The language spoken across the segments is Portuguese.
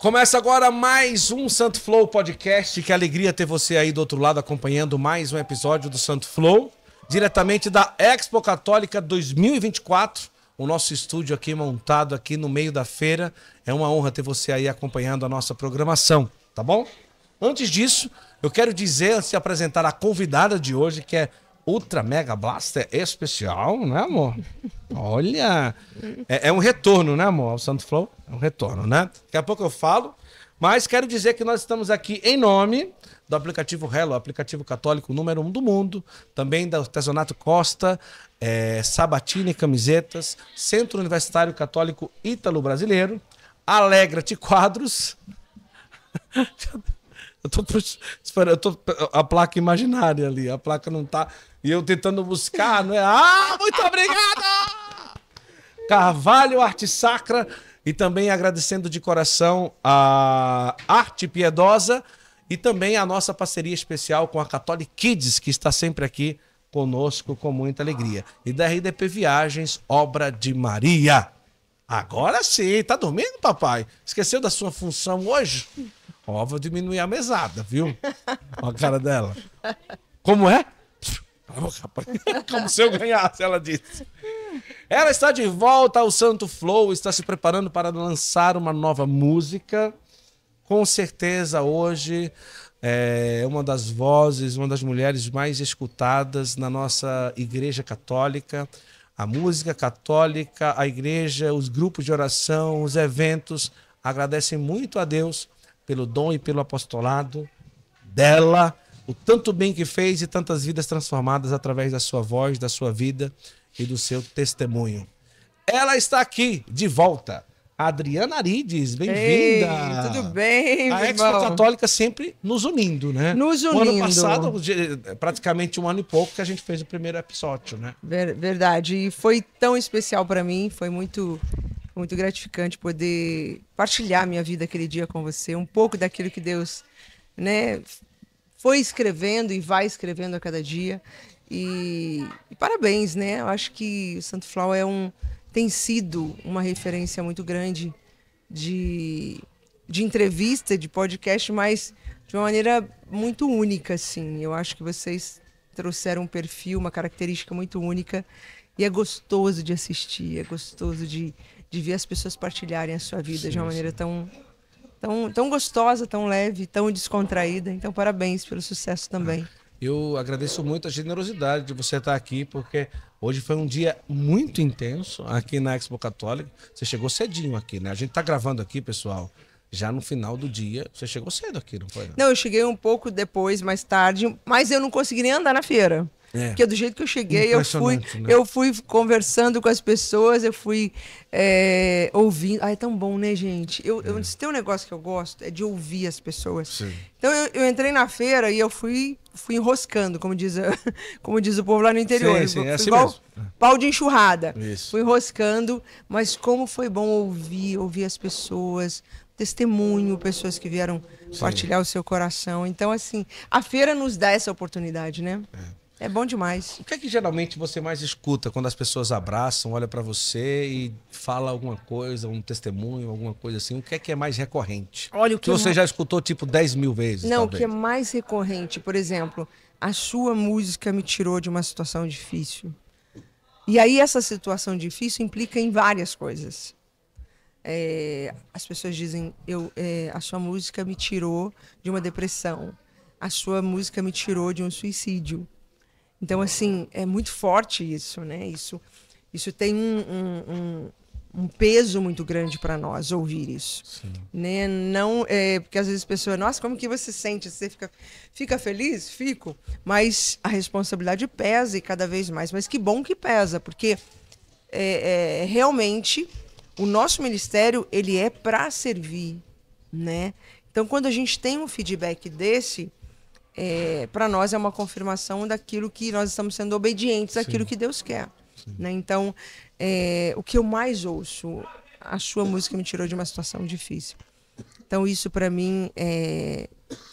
Começa agora mais um Santo Flow Podcast. Que alegria ter você aí do outro lado acompanhando mais um episódio do Santo Flow, diretamente da Expo Católica 2024. O nosso estúdio aqui montado aqui no meio da feira. É uma honra ter você aí acompanhando a nossa programação, tá bom? Antes disso, eu quero dizer, se apresentar a convidada de hoje, que é Ultra Mega Blaster especial, né, amor? Olha, é, é, um retorno, né, amor? O Santo Flow é um retorno, né? Daqui a pouco eu falo, mas quero dizer que nós estamos aqui em nome do aplicativo Hello, aplicativo católico número um do mundo, também do Artesanato Costa, é, Sabatini Camisetas, Centro Universitário Católico Ítalo Brasileiro, Alegra-te Quadros. Eu tô esperando, eu tô a placa imaginária ali, a placa não tá. E eu tentando buscar, não é? Ah, muito obrigado! Carvalho Arte Sacra e também agradecendo de coração a Arte Piedosa e também a nossa parceria especial com a Catholic Kids, que está sempre aqui conosco com muita alegria. E da RDP Viagens, obra de Maria. Agora sim, tá dormindo, papai? Esqueceu da sua função hoje? Ó, vou diminuir a mesada, viu? Olha a cara dela. Como é? Como se eu ganhasse, ela disse. Ela está de volta ao Santo Flow, está se preparando para lançar uma nova música. Com certeza, hoje é uma das vozes, uma das mulheres mais escutadas na nossa Igreja Católica. A música católica, a igreja, os grupos de oração, os eventos agradecem muito a Deus pelo dom e pelo apostolado dela o tanto bem que fez e tantas vidas transformadas através da sua voz, da sua vida e do seu testemunho. Ela está aqui, de volta. Adriana Arides, bem-vinda. Tudo bem, A Expo irmão? Católica sempre nos unindo, né? Nos unindo. O ano passado, praticamente um ano e pouco, que a gente fez o primeiro episódio, né? Verdade. E foi tão especial para mim, foi muito muito gratificante poder partilhar minha vida aquele dia com você, um pouco daquilo que Deus, né, foi escrevendo e vai escrevendo a cada dia. E, e parabéns, né? Eu acho que o Santo Flau é um, tem sido uma referência muito grande de, de entrevista, de podcast, mas de uma maneira muito única, assim. Eu acho que vocês trouxeram um perfil, uma característica muito única e é gostoso de assistir, é gostoso de, de ver as pessoas partilharem a sua vida sim, de uma maneira tão tão, tão gostosa, tão leve, tão descontraída. Então, parabéns pelo sucesso também. Eu agradeço muito a generosidade de você estar aqui, porque hoje foi um dia muito intenso aqui na Expo Católica. Você chegou cedinho aqui, né? A gente está gravando aqui, pessoal, já no final do dia. Você chegou cedo aqui, não foi? Não, eu cheguei um pouco depois, mais tarde, mas eu não consegui nem andar na feira. É. Porque do jeito que eu cheguei, eu fui, né? eu fui conversando com as pessoas, eu fui é, ouvindo. Ah, é tão bom, né, gente? Eu, é. eu, se tem um negócio que eu gosto, é de ouvir as pessoas. Sim. Então eu, eu, entrei na feira e eu fui, fui enroscando, como diz, como diz o povo lá no interior. Sim, sim, é assim igual mesmo. pau de enxurrada. Isso. Fui enroscando, mas como foi bom ouvir, ouvir as pessoas, testemunho, pessoas que vieram sim. partilhar o seu coração. Então, assim, a feira nos dá essa oportunidade, né? É. É bom demais. O que é que geralmente você mais escuta quando as pessoas abraçam, olham para você e fala alguma coisa, um testemunho, alguma coisa assim? O que é que é mais recorrente? Olha o que, que você já escutou tipo 10 mil vezes. Não, talvez. o que é mais recorrente, por exemplo, a sua música me tirou de uma situação difícil. E aí essa situação difícil implica em várias coisas. É, as pessoas dizem, eu, é, a sua música me tirou de uma depressão. A sua música me tirou de um suicídio. Então, assim, é muito forte isso, né? Isso, isso tem um, um, um, um peso muito grande para nós ouvir isso. Sim. Né? Não, é, porque às vezes a pessoa, nossa, como que você sente? Você fica, fica feliz? Fico. Mas a responsabilidade pesa e cada vez mais. Mas que bom que pesa, porque é, é realmente o nosso ministério ele é para servir, né? Então, quando a gente tem um feedback desse, é, para nós é uma confirmação daquilo que nós estamos sendo obedientes àquilo Sim. que Deus quer. Né? Então, é, o que eu mais ouço, a sua música me tirou de uma situação difícil. Então, isso para mim é,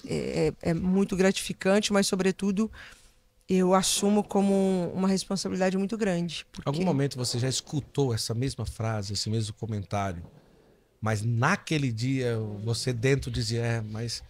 é, é, muito gratificante, mas, sobretudo, eu assumo como uma responsabilidade muito grande. Porque... Algum momento você já escutou essa mesma frase, esse mesmo comentário Mas naquele dia, você dentro dizia, é, mas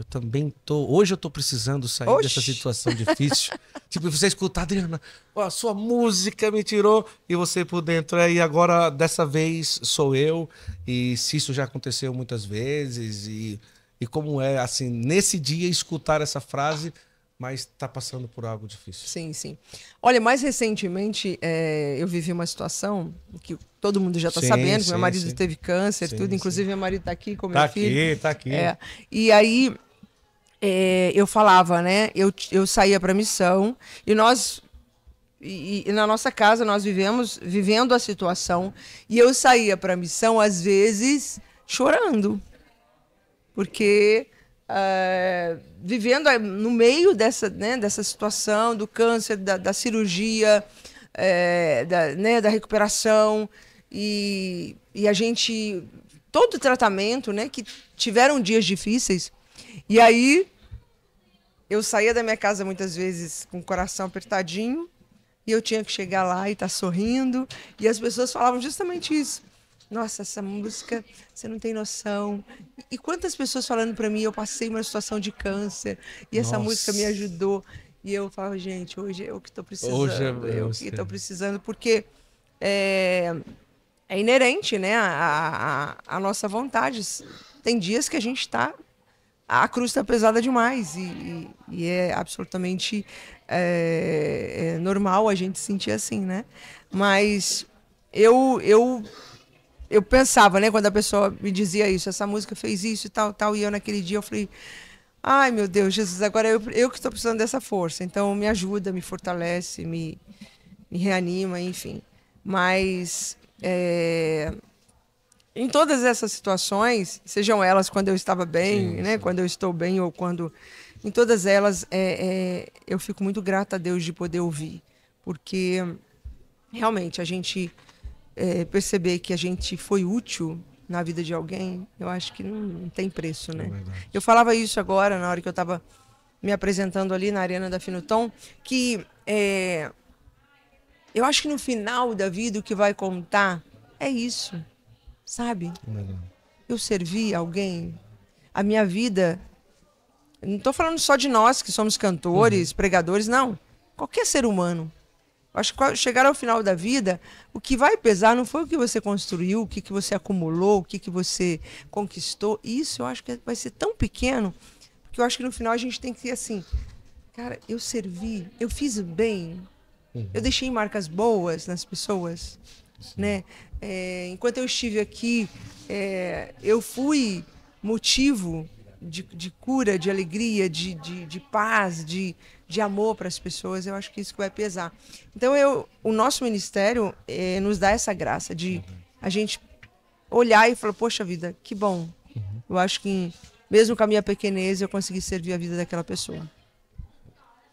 eu também tô. Hoje eu tô precisando sair Oxi. dessa situação difícil. tipo, você escuta, Adriana, a sua música me tirou. E você por dentro, é, e agora dessa vez sou eu. E se isso já aconteceu muitas vezes. E, e como é, assim, nesse dia escutar essa frase, mas tá passando por algo difícil. Sim, sim. Olha, mais recentemente é, eu vivi uma situação que todo mundo já está sabendo, sim, meu marido sim. teve câncer, Sim, tudo. Inclusive, meu marido está aqui com meu Tá filho. aqui, tá aqui. É. E aí é, eu falava, né? Eu, eu saía para missão e nós e, e na nossa casa nós vivemos vivendo a situação e eu saía para missão às vezes chorando porque eh, vivendo a- no meio dessa, né, dessa situação do câncer, da, da cirurgia, eh, da, né, da recuperação e, e a gente todo o tratamento, né, que tiveram dias difíceis e aí eu saía da minha casa muitas vezes com o coração apertadinho e eu tinha que chegar lá e estar sorrindo. E as pessoas falavam justamente isso. Nossa, essa música, você não tem noção. E quantas pessoas falando para mim, eu passei uma situação de câncer e essa Nossa. música me ajudou. E eu falava, gente, hoje é eu que estou precisando. Hoje é eu você. que estou precisando, porque é, é inerente né, a, a, a nossa vontade. Tem dias que a gente está a cruz está pesada demais e, e- e é absolutamente é, é normal a gente sentir assim, né? Mas eu eu eu pensava, né, quando a pessoa me dizia isso, essa música fez isso e tal, tal, e eu naquele dia eu falei, ai meu Deus, Jesus, agora eu, eu que estou precisando dessa força, então me ajuda, me fortalece, me, me reanima, enfim. Mas é, em todas essas situações, sejam elas quando eu estava bem, Sim, né, quando eu estou bem ou quando em todas elas é, é, eu fico muito grata a Deus de poder ouvir, porque realmente a gente é, perceber que a gente foi útil na vida de alguém, eu acho que não, não tem preço, né? É. Eu falava isso agora na hora que eu estava me apresentando ali na arena da Finutom, que é, eu acho que no final da vida o que vai contar é isso, sabe? Legal. eu servi alguém, a minha vida. Não estou falando só de nós que somos cantores, pregadores, não. Qualquer ser humano. Acho que chegar ao final da vida, o que vai pesar não foi o que você construiu, o que, que você acumulou, o que, que você conquistou. Isso eu acho que vai ser tão pequeno, porque eu acho que no final a gente tem que ser assim. Cara, eu servi, eu fiz bem, eu deixei marcas boas nas pessoas, né? É, enquanto eu estive aqui, é, eu fui motivo de, de cura, de alegria, de, de, de paz, de, de amor para as pessoas. Eu acho que isso vai pesar. Então, eu, o nosso ministério é, nos dá essa graça de a gente olhar e falar: poxa vida, que bom. Eu acho que mesmo com a minha pequenez, eu consegui servir a vida daquela pessoa.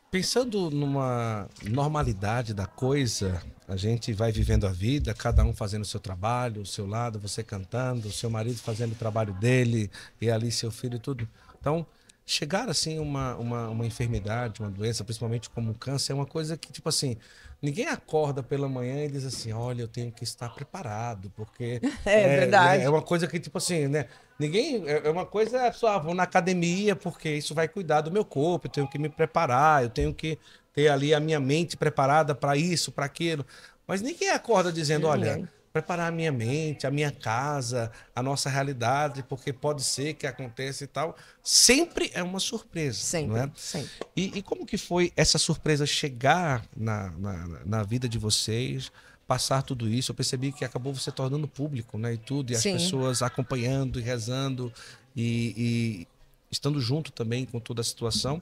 Pensando numa normalidade da coisa, a gente vai vivendo a vida, cada um fazendo o seu trabalho, o seu lado, você cantando, o seu marido fazendo o trabalho dele, e ali seu filho e tudo. Então, chegar assim uma, uma, uma enfermidade, uma doença, principalmente como um câncer, é uma coisa que, tipo assim, ninguém acorda pela manhã e diz assim, olha, eu tenho que estar preparado, porque... É verdade. É uma coisa que, tipo assim, né? Ninguém. É é uma coisa, só ah, vou na academia, porque isso vai cuidar do meu corpo, eu tenho que me preparar, eu tenho que ter ali a minha mente preparada para isso, para aquilo. Mas ninguém acorda dizendo, olha. Preparar a minha mente, a minha casa, a nossa realidade, porque pode ser que aconteça e tal. Sempre é uma surpresa, Sempre, não é? sempre. E, e como que foi essa surpresa chegar na, na, na vida de vocês, passar tudo isso? Eu percebi que acabou você tornando público, né? E tudo, e as Sim. pessoas acompanhando e rezando e, e estando junto também com toda a situação.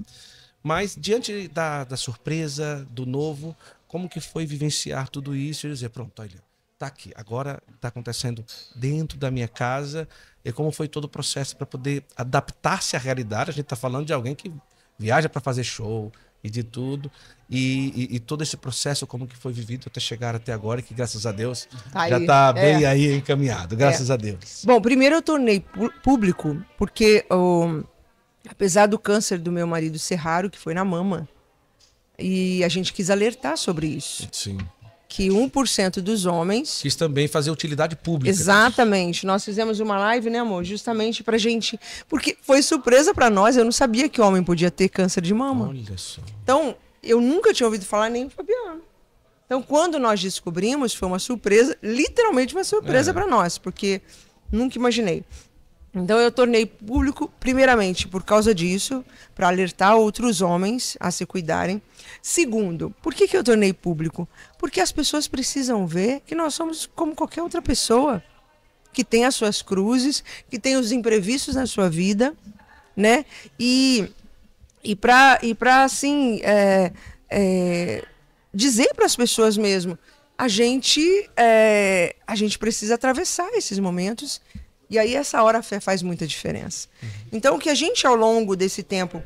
Mas diante da, da surpresa, do novo, como que foi vivenciar tudo isso e dizer, pronto, olha, tá aqui, agora está acontecendo dentro da minha casa, e como foi todo o processo para poder adaptar-se à realidade? A gente está falando de alguém que viaja para fazer show e de tudo, e, e- e todo esse processo, como que foi vivido até chegar até agora, que graças a Deus Tá já está é. bem aí encaminhado, graças a Deus. Bom, primeiro eu tornei público porque, o- apesar do câncer do meu marido ser raro, que foi na mama, e a gente quis alertar sobre isso. Sim. Que 1% dos homens. Quis também fazer utilidade pública. Exatamente. Nós fizemos uma live, né, amor? Justamente pra gente. Porque foi surpresa para nós. Eu não sabia que homem podia ter câncer de mama. Olha só. Então, eu nunca tinha ouvido falar nem o Fabiano. Então, quando nós descobrimos, foi uma surpresa, literalmente uma surpresa É. para nós, porque nunca imaginei. Então, eu tornei público, primeiramente, por causa disso, para alertar outros homens a se cuidarem. Segundo, por que, que eu tornei público? Porque as pessoas precisam ver que nós somos como qualquer outra pessoa, que tem as suas cruzes, que tem os imprevistos na sua vida, né? E e para e para assim é, é, dizer para as pessoas mesmo a gente é, a gente precisa atravessar esses momentos e aí essa hora a fé faz muita diferença então o que a gente ao longo desse tempo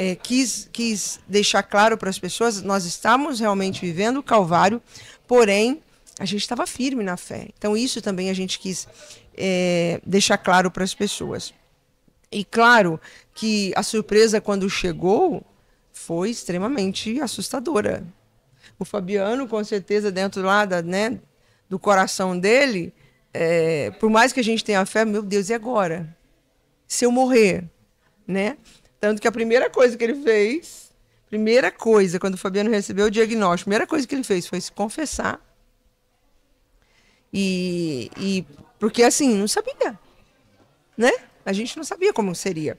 é, quis quis deixar claro para as pessoas nós estamos realmente vivendo o calvário porém a gente estava firme na fé então isso também a gente quis é, deixar claro para as pessoas e claro que a surpresa quando chegou foi extremamente assustadora. O Fabiano, com certeza, dentro lá da, né, do coração dele, é, por mais que a gente tenha fé, meu Deus, e agora? Se eu morrer? Né? Tanto que a primeira coisa que ele fez, primeira coisa, quando o Fabiano recebeu o diagnóstico, a primeira coisa que ele fez foi se confessar. E, e porque assim, não sabia, né? A gente não sabia como seria.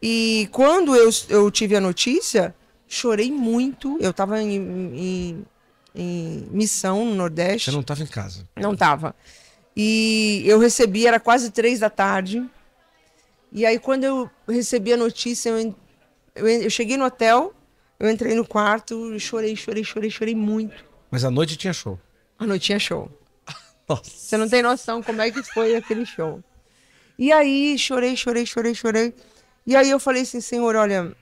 E quando eu, eu tive a notícia, chorei muito. Eu estava em, em, em missão no Nordeste. Você não estava em casa. Não estava. E eu recebi, era quase três da tarde. E aí, quando eu recebi a notícia, eu, eu, eu cheguei no hotel, eu entrei no quarto, chorei, chorei, chorei, chorei muito. Mas à noite tinha show. A noite tinha show. Nossa. Você não tem noção como é que foi aquele show. E aí, chorei, chorei, chorei, chorei. E aí eu falei assim, Senhor, olha,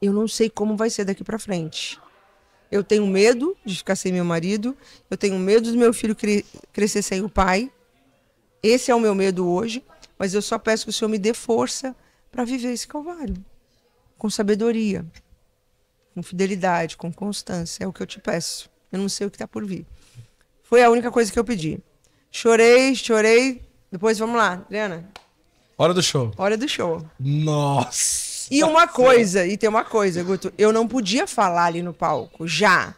eu não sei como vai ser daqui pra frente. Eu tenho medo de ficar sem meu marido, eu tenho medo do meu filho cre- crescer sem o pai. Esse é o meu medo hoje, mas eu só peço que o Senhor me dê força para viver esse calvário com sabedoria, com fidelidade, com constância, é o que eu te peço. Eu não sei o que está por vir. Foi a única coisa que eu pedi. Chorei, chorei. Depois vamos lá, Adriana. Hora do show. Hora do show. Nossa. E uma coisa, e tem uma coisa, Guto, eu não podia falar ali no palco, já.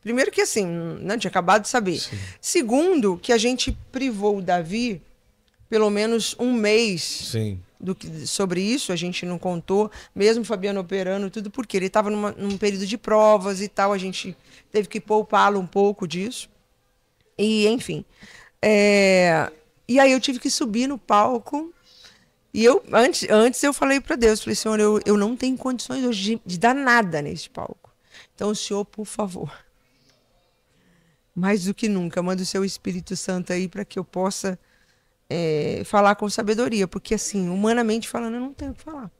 Primeiro que assim, não tinha acabado de saber. Segundo, que a gente privou o Davi pelo menos um mês Sim. do que, sobre isso, a gente não contou, mesmo Fabiano operando tudo, porque ele estava num período de provas e tal, a gente teve que poupá-lo um pouco disso. E, enfim. é, E aí eu tive que subir no palco. E eu, antes, antes eu falei para Deus, falei, Senhor, eu, eu não tenho condições hoje de, de dar nada nesse palco. Então, o Senhor, por favor, mais do que nunca, manda o seu Espírito Santo aí para que eu possa é, falar com sabedoria, porque assim, humanamente falando, eu não tenho o que falar.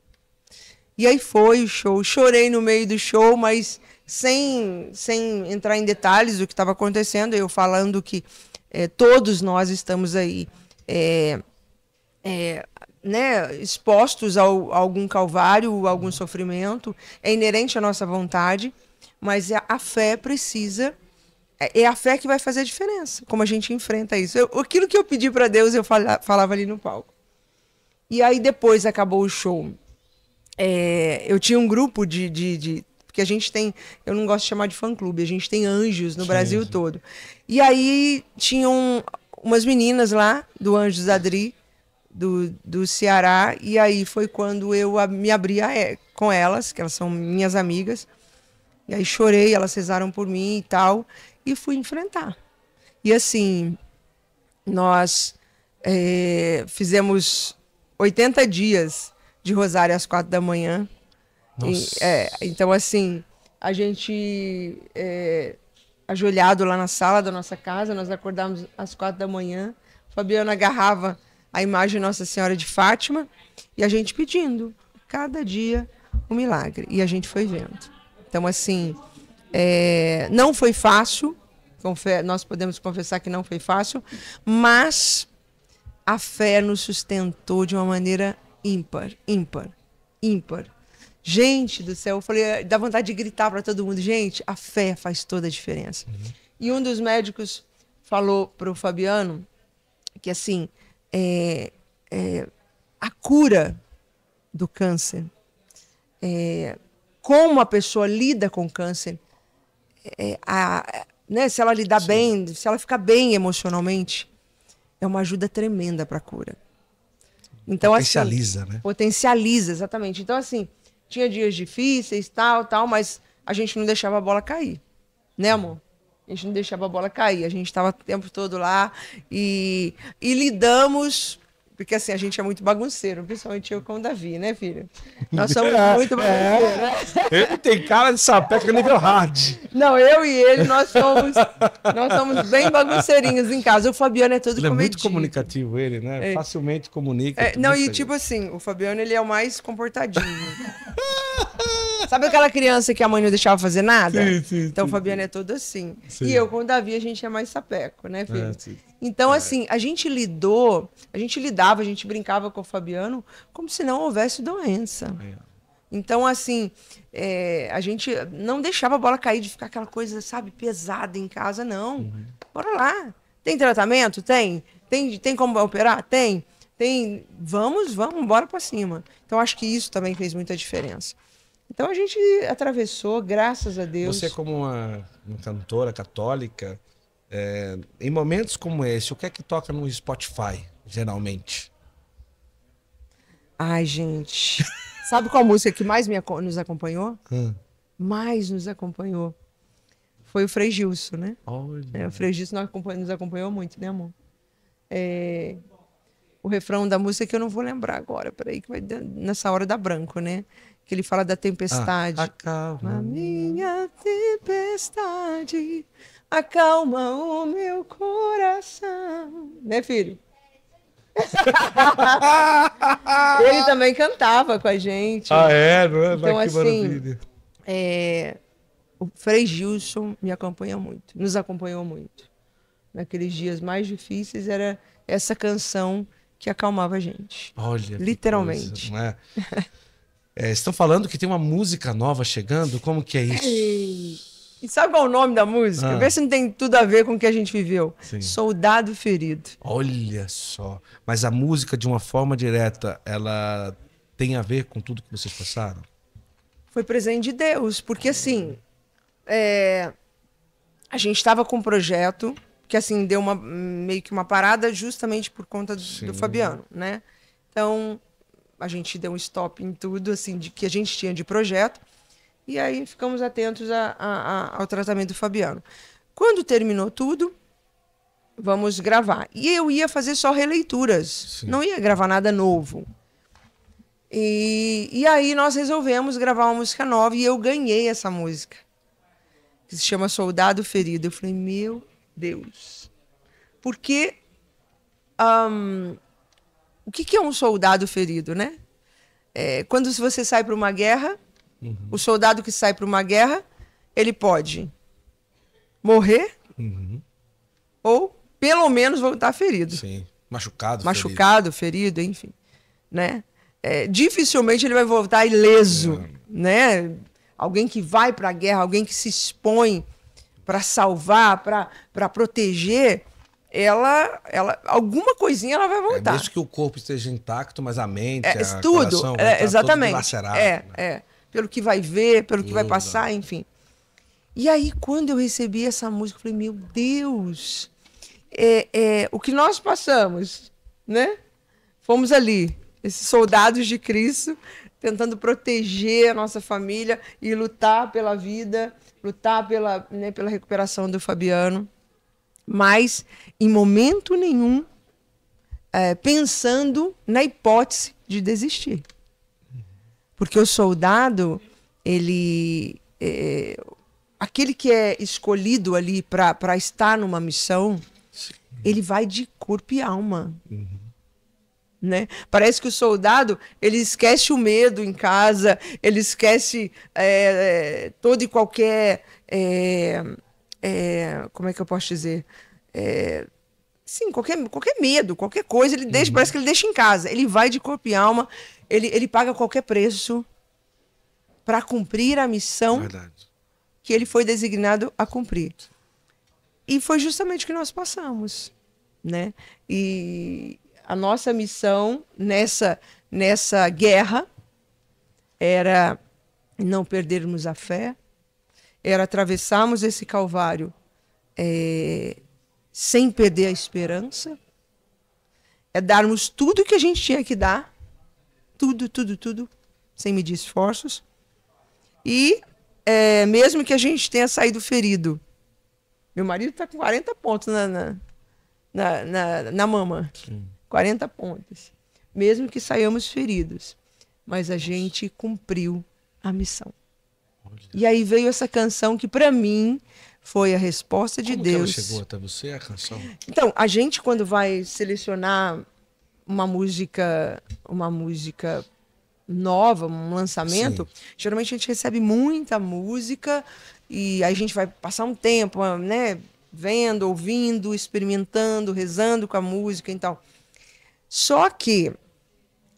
E aí foi o show, chorei no meio do show, mas sem, sem entrar em detalhes do que estava acontecendo, eu falando que é, todos nós estamos aí é, é, né, expostos ao, a algum calvário, algum sofrimento, é inerente à nossa vontade, mas a fé precisa é é a fé que vai fazer a diferença, como a gente enfrenta isso. Eu, aquilo que eu pedi para Deus, eu fala- falava ali no palco. E aí depois acabou o show. É, eu tinha um grupo de, de, de- Porque a gente tem. Eu não gosto de chamar de fã-clube, a gente tem anjos no Sim, Brasil sim. todo. E aí tinham umas meninas lá, do Anjos Adri, do, do Ceará, e aí foi quando eu me abri a é- com elas, que elas são minhas amigas. E aí chorei, elas rezaram por mim e tal, e fui enfrentar. E assim, nós eh, fizemos 80 dias de rosário às quatro da manhã. E, é, então, assim, a gente é, ajoelhado lá na sala da nossa casa, nós acordávamos às quatro da manhã. Fabiano agarrava a imagem de Nossa Senhora de Fátima e a gente pedindo cada dia um milagre. E a gente foi vendo. Então, assim, é, não foi fácil, nós podemos confessar que não foi fácil, mas a fé nos sustentou de uma maneira ímpar, ímpar, ímpar. Gente do céu, eu falei, dá vontade de gritar para todo mundo, gente, a fé faz toda a diferença. Uhum. E um dos médicos falou para o Fabiano que assim, é, é, a cura do câncer, é, como a pessoa lida com câncer, é, a, né, se ela lidar Sim. bem, se ela ficar bem emocionalmente, é uma ajuda tremenda para a cura. Então, assim, potencializa, assim, né? Potencializa, exatamente. Então, assim, tinha dias difíceis, tal, tal, mas a gente não deixava a bola cair. Né, amor? A gente não deixava a bola cair. A gente estava o tempo todo lá e, e lidamos porque assim, a gente é muito bagunceiro, principalmente eu com o Davi, né, filho? Nós somos é, muito bagunceiros, é. né? Ele tem cara de sapeca nível hard. Não, eu e ele, nós somos, nós somos bem bagunceirinhos em casa. O Fabiano é todo ele comedido. é muito comunicativo, ele, né? É. Facilmente comunica. É, não, e tipo assim, o Fabiano, ele é o mais comportadinho. Sabe aquela criança que a mãe não deixava fazer nada? Sim, sim, então sim, o Fabiano é todo assim. Sim. E eu com o Davi, a gente é mais sapeco, né, filho? É, então, é. assim, a gente lidou, a gente lidava, a gente brincava com o Fabiano como se não houvesse doença. É. Então, assim, é, a gente não deixava a bola cair de ficar aquela coisa, sabe, pesada em casa, não. Uhum. Bora lá. Tem tratamento? Tem. Tem, tem como operar? Tem. Tem. Vamos, vamos, bora para cima. Então, acho que isso também fez muita diferença. Então a gente atravessou, graças a Deus. Você, como uma, uma cantora católica, é, em momentos como esse, o que é que toca no Spotify, geralmente? Ai, gente. Sabe qual música que mais me, nos acompanhou? Hum. Mais nos acompanhou. Foi o Frei Gilson, né? Olha. É, o Frei Gilson nos acompanhou, nos acompanhou muito, né, amor? É, o refrão da música que eu não vou lembrar agora, peraí, que vai nessa hora da branco, né? Que ele fala da tempestade. Ah, acalma. A minha tempestade acalma o meu coração. Né, filho? ele também cantava com a gente. Ah, é? Não é? Então, assim, maravilha. É, o Frei Gilson me acompanha muito, nos acompanhou muito. Naqueles dias mais difíceis era essa canção que acalmava a gente. Olha. Literalmente. Coisa, não é? É, estão falando que tem uma música nova chegando? Como que é isso? Ei. E sabe qual é o nome da música? Ah. Vê se não tem tudo a ver com o que a gente viveu. Sim. Soldado Ferido. Olha só. Mas a música, de uma forma direta, ela tem a ver com tudo que vocês passaram? Foi presente de Deus, porque assim, é... a gente estava com um projeto que assim deu uma meio que uma parada justamente por conta do, do Fabiano, né? Então a gente deu um stop em tudo, assim, de que a gente tinha de projeto. E aí ficamos atentos a, a, a, ao tratamento do Fabiano. Quando terminou tudo, vamos gravar. E eu ia fazer só releituras, Sim. não ia gravar nada novo. E, e aí nós resolvemos gravar uma música nova e eu ganhei essa música, que se chama Soldado Ferido. Eu falei, meu Deus. Porque um, o que, que é um soldado ferido, né? É, quando você sai para uma guerra, uhum. o soldado que sai para uma guerra, ele pode morrer uhum. ou pelo menos voltar ferido. Sim, machucado, machucado, ferido, ferido enfim, né? É, dificilmente ele vai voltar ileso, é. né? Alguém que vai para a guerra, alguém que se expõe para salvar, para proteger, ela, ela, alguma coisinha ela vai é, voltar. É, mesmo que o corpo esteja intacto, mas a mente, é, a tudo, coração, é, exatamente. Lacerado, é, né? é, pelo que vai ver, pelo que vai passar, enfim. E aí quando eu recebi essa música, eu falei, meu Deus, é, é, o que nós passamos, né? Fomos ali, esses soldados de Cristo, tentando proteger a nossa família e lutar pela vida, lutar pela, né, pela recuperação do Fabiano mas em momento nenhum é, pensando na hipótese de desistir. Porque o soldado, ele. É, aquele que é escolhido ali para estar numa missão, Sim. ele vai de corpo e alma. Uhum. Né? Parece que o soldado ele esquece o medo em casa, ele esquece é, é todo e qualquer é, é, como é que eu posso dizer? É, sim, qualquer, qualquer medo, qualquer coisa, ele deixa, uhum. parece que ele deixa em casa. Ele vai de corpo e alma, ele, ele paga qualquer preço para cumprir a missão Verdade. que ele foi designado a cumprir. E foi justamente o que nós passamos, né? E a nossa missão nessa nessa guerra era não perdermos a fé, era atravessarmos esse calvário é, sem perder a esperança, é darmos tudo que a gente tinha que dar, tudo, tudo, tudo, sem medir esforços, e é, mesmo que a gente tenha saído ferido, meu marido está com 40 pontos na, na, na, na, na mama, Sim. 40 pontos, mesmo que saiamos feridos, mas a gente cumpriu a missão. E aí veio essa canção que para mim foi a resposta de Como que ela Deus. chegou até você, a canção? Então, a gente quando vai selecionar uma música, uma música nova, um lançamento, geralmente a gente recebe muita música e aí a gente vai passar um tempo, né, vendo, ouvindo, experimentando, rezando com a música e tal. Só que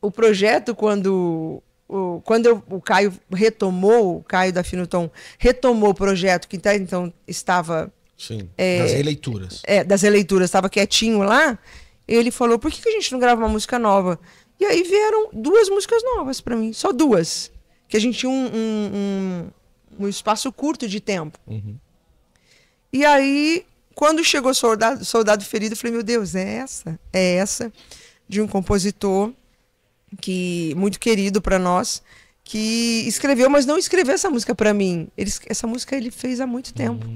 o projeto quando o, quando eu- o Caio retomou, o Caio da Finuton retomou o projeto que até então estava Sim. Das releituras. é, das releituras, estava quietinho lá, ele falou: por que, que a gente não grava uma música nova? E aí vieram duas músicas novas para mim, só duas. Que a gente tinha um, um, um- um espaço curto de tempo. Uhum. E aí, quando chegou Soldado, Soldado Ferido, eu falei: meu Deus, é essa? É essa, de um compositor que muito querido para nós, que escreveu, mas não escreveu essa música para mim. Ele, es- essa música ele fez há muito tempo.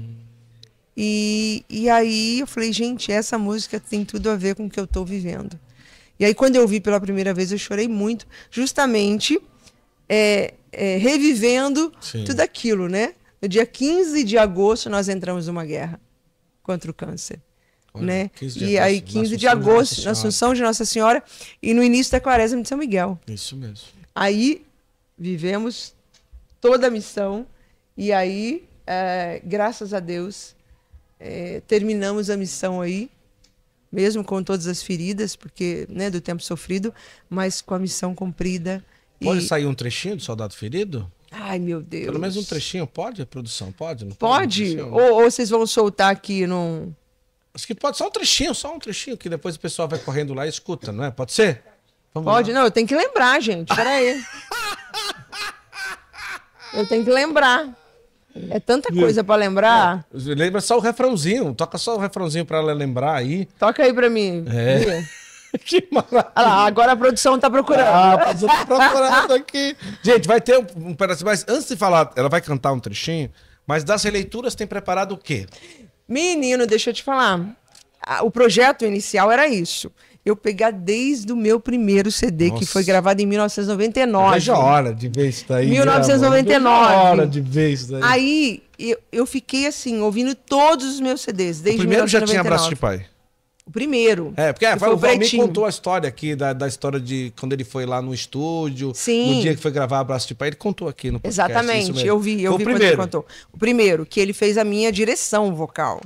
E, e aí eu falei, gente, essa música tem tudo a ver com o que eu estou vivendo. E aí, quando eu vi pela primeira vez, eu chorei muito, justamente é, é, revivendo Sim. tudo aquilo, né? No dia 15 de agosto, nós entramos numa guerra contra o câncer. Olha, né? 15 de E aí, agosto, na 15 de agosto, na. Assunção de Nossa Senhora, e no início da quaresma de São Miguel. Isso mesmo. Aí vivemos toda a missão e aí, eh, graças a Deus, eh, terminamos a missão aí, mesmo com todas as feridas, porque né, do tempo sofrido, mas com a missão cumprida. Pode e... sair um trechinho do Soldado Ferido? Ai, meu Deus. Pelo menos um trechinho, pode? A produção, pode? Não Pode? Um trechinho? Ou, ou vocês vão soltar aqui num. Acho que pode, só um trechinho, só um trechinho, que depois o pessoal vai correndo lá e escuta, não é? Pode ser? Vamos Pode? lá. Não, eu tenho que lembrar, gente. Peraí. eu tenho que lembrar. É tanta coisa pra lembrar. Lembra só o refrãozinho, toca só o refrãozinho pra ela lembrar aí. Toca aí pra mim. É. Que maravilha. Olha lá, agora a produção tá procurando. Ah, mas eu tô procurando aqui. Gente, vai ter um, um pedaço, mas antes de falar, ela vai cantar um trechinho, mas das releituras tem preparado o quê? Menino, deixa eu te falar. O projeto inicial era isso. Eu pegar desde o meu primeiro CD, que Nossa. foi gravado em 1999. Veja a hora de ver isso daí. 1999. Veja a hora de ver isso daí. Aí eu, eu fiquei assim, ouvindo todos os meus CDs, o desde primeiro já 1999. tinha abraço de pai. O primeiro. É, porque é, foi, o Valmir contou a história aqui, da, da história de quando ele foi lá no estúdio. Sim. No dia que foi gravar Abraço de Pai, ele contou aqui no podcast. Exatamente, eu vi, eu Foi vi o quando primeiro. ele contou. O primeiro, que ele fez a minha direção vocal.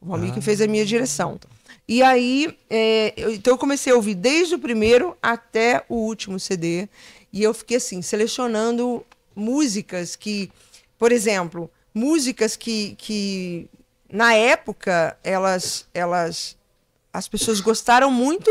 O Valmir que fez a minha direção. E aí, é, eu- então eu comecei a ouvir desde o primeiro até o último CD. E eu fiquei assim, selecionando músicas que, por exemplo, músicas que, que na época elas, elas as pessoas gostaram muito,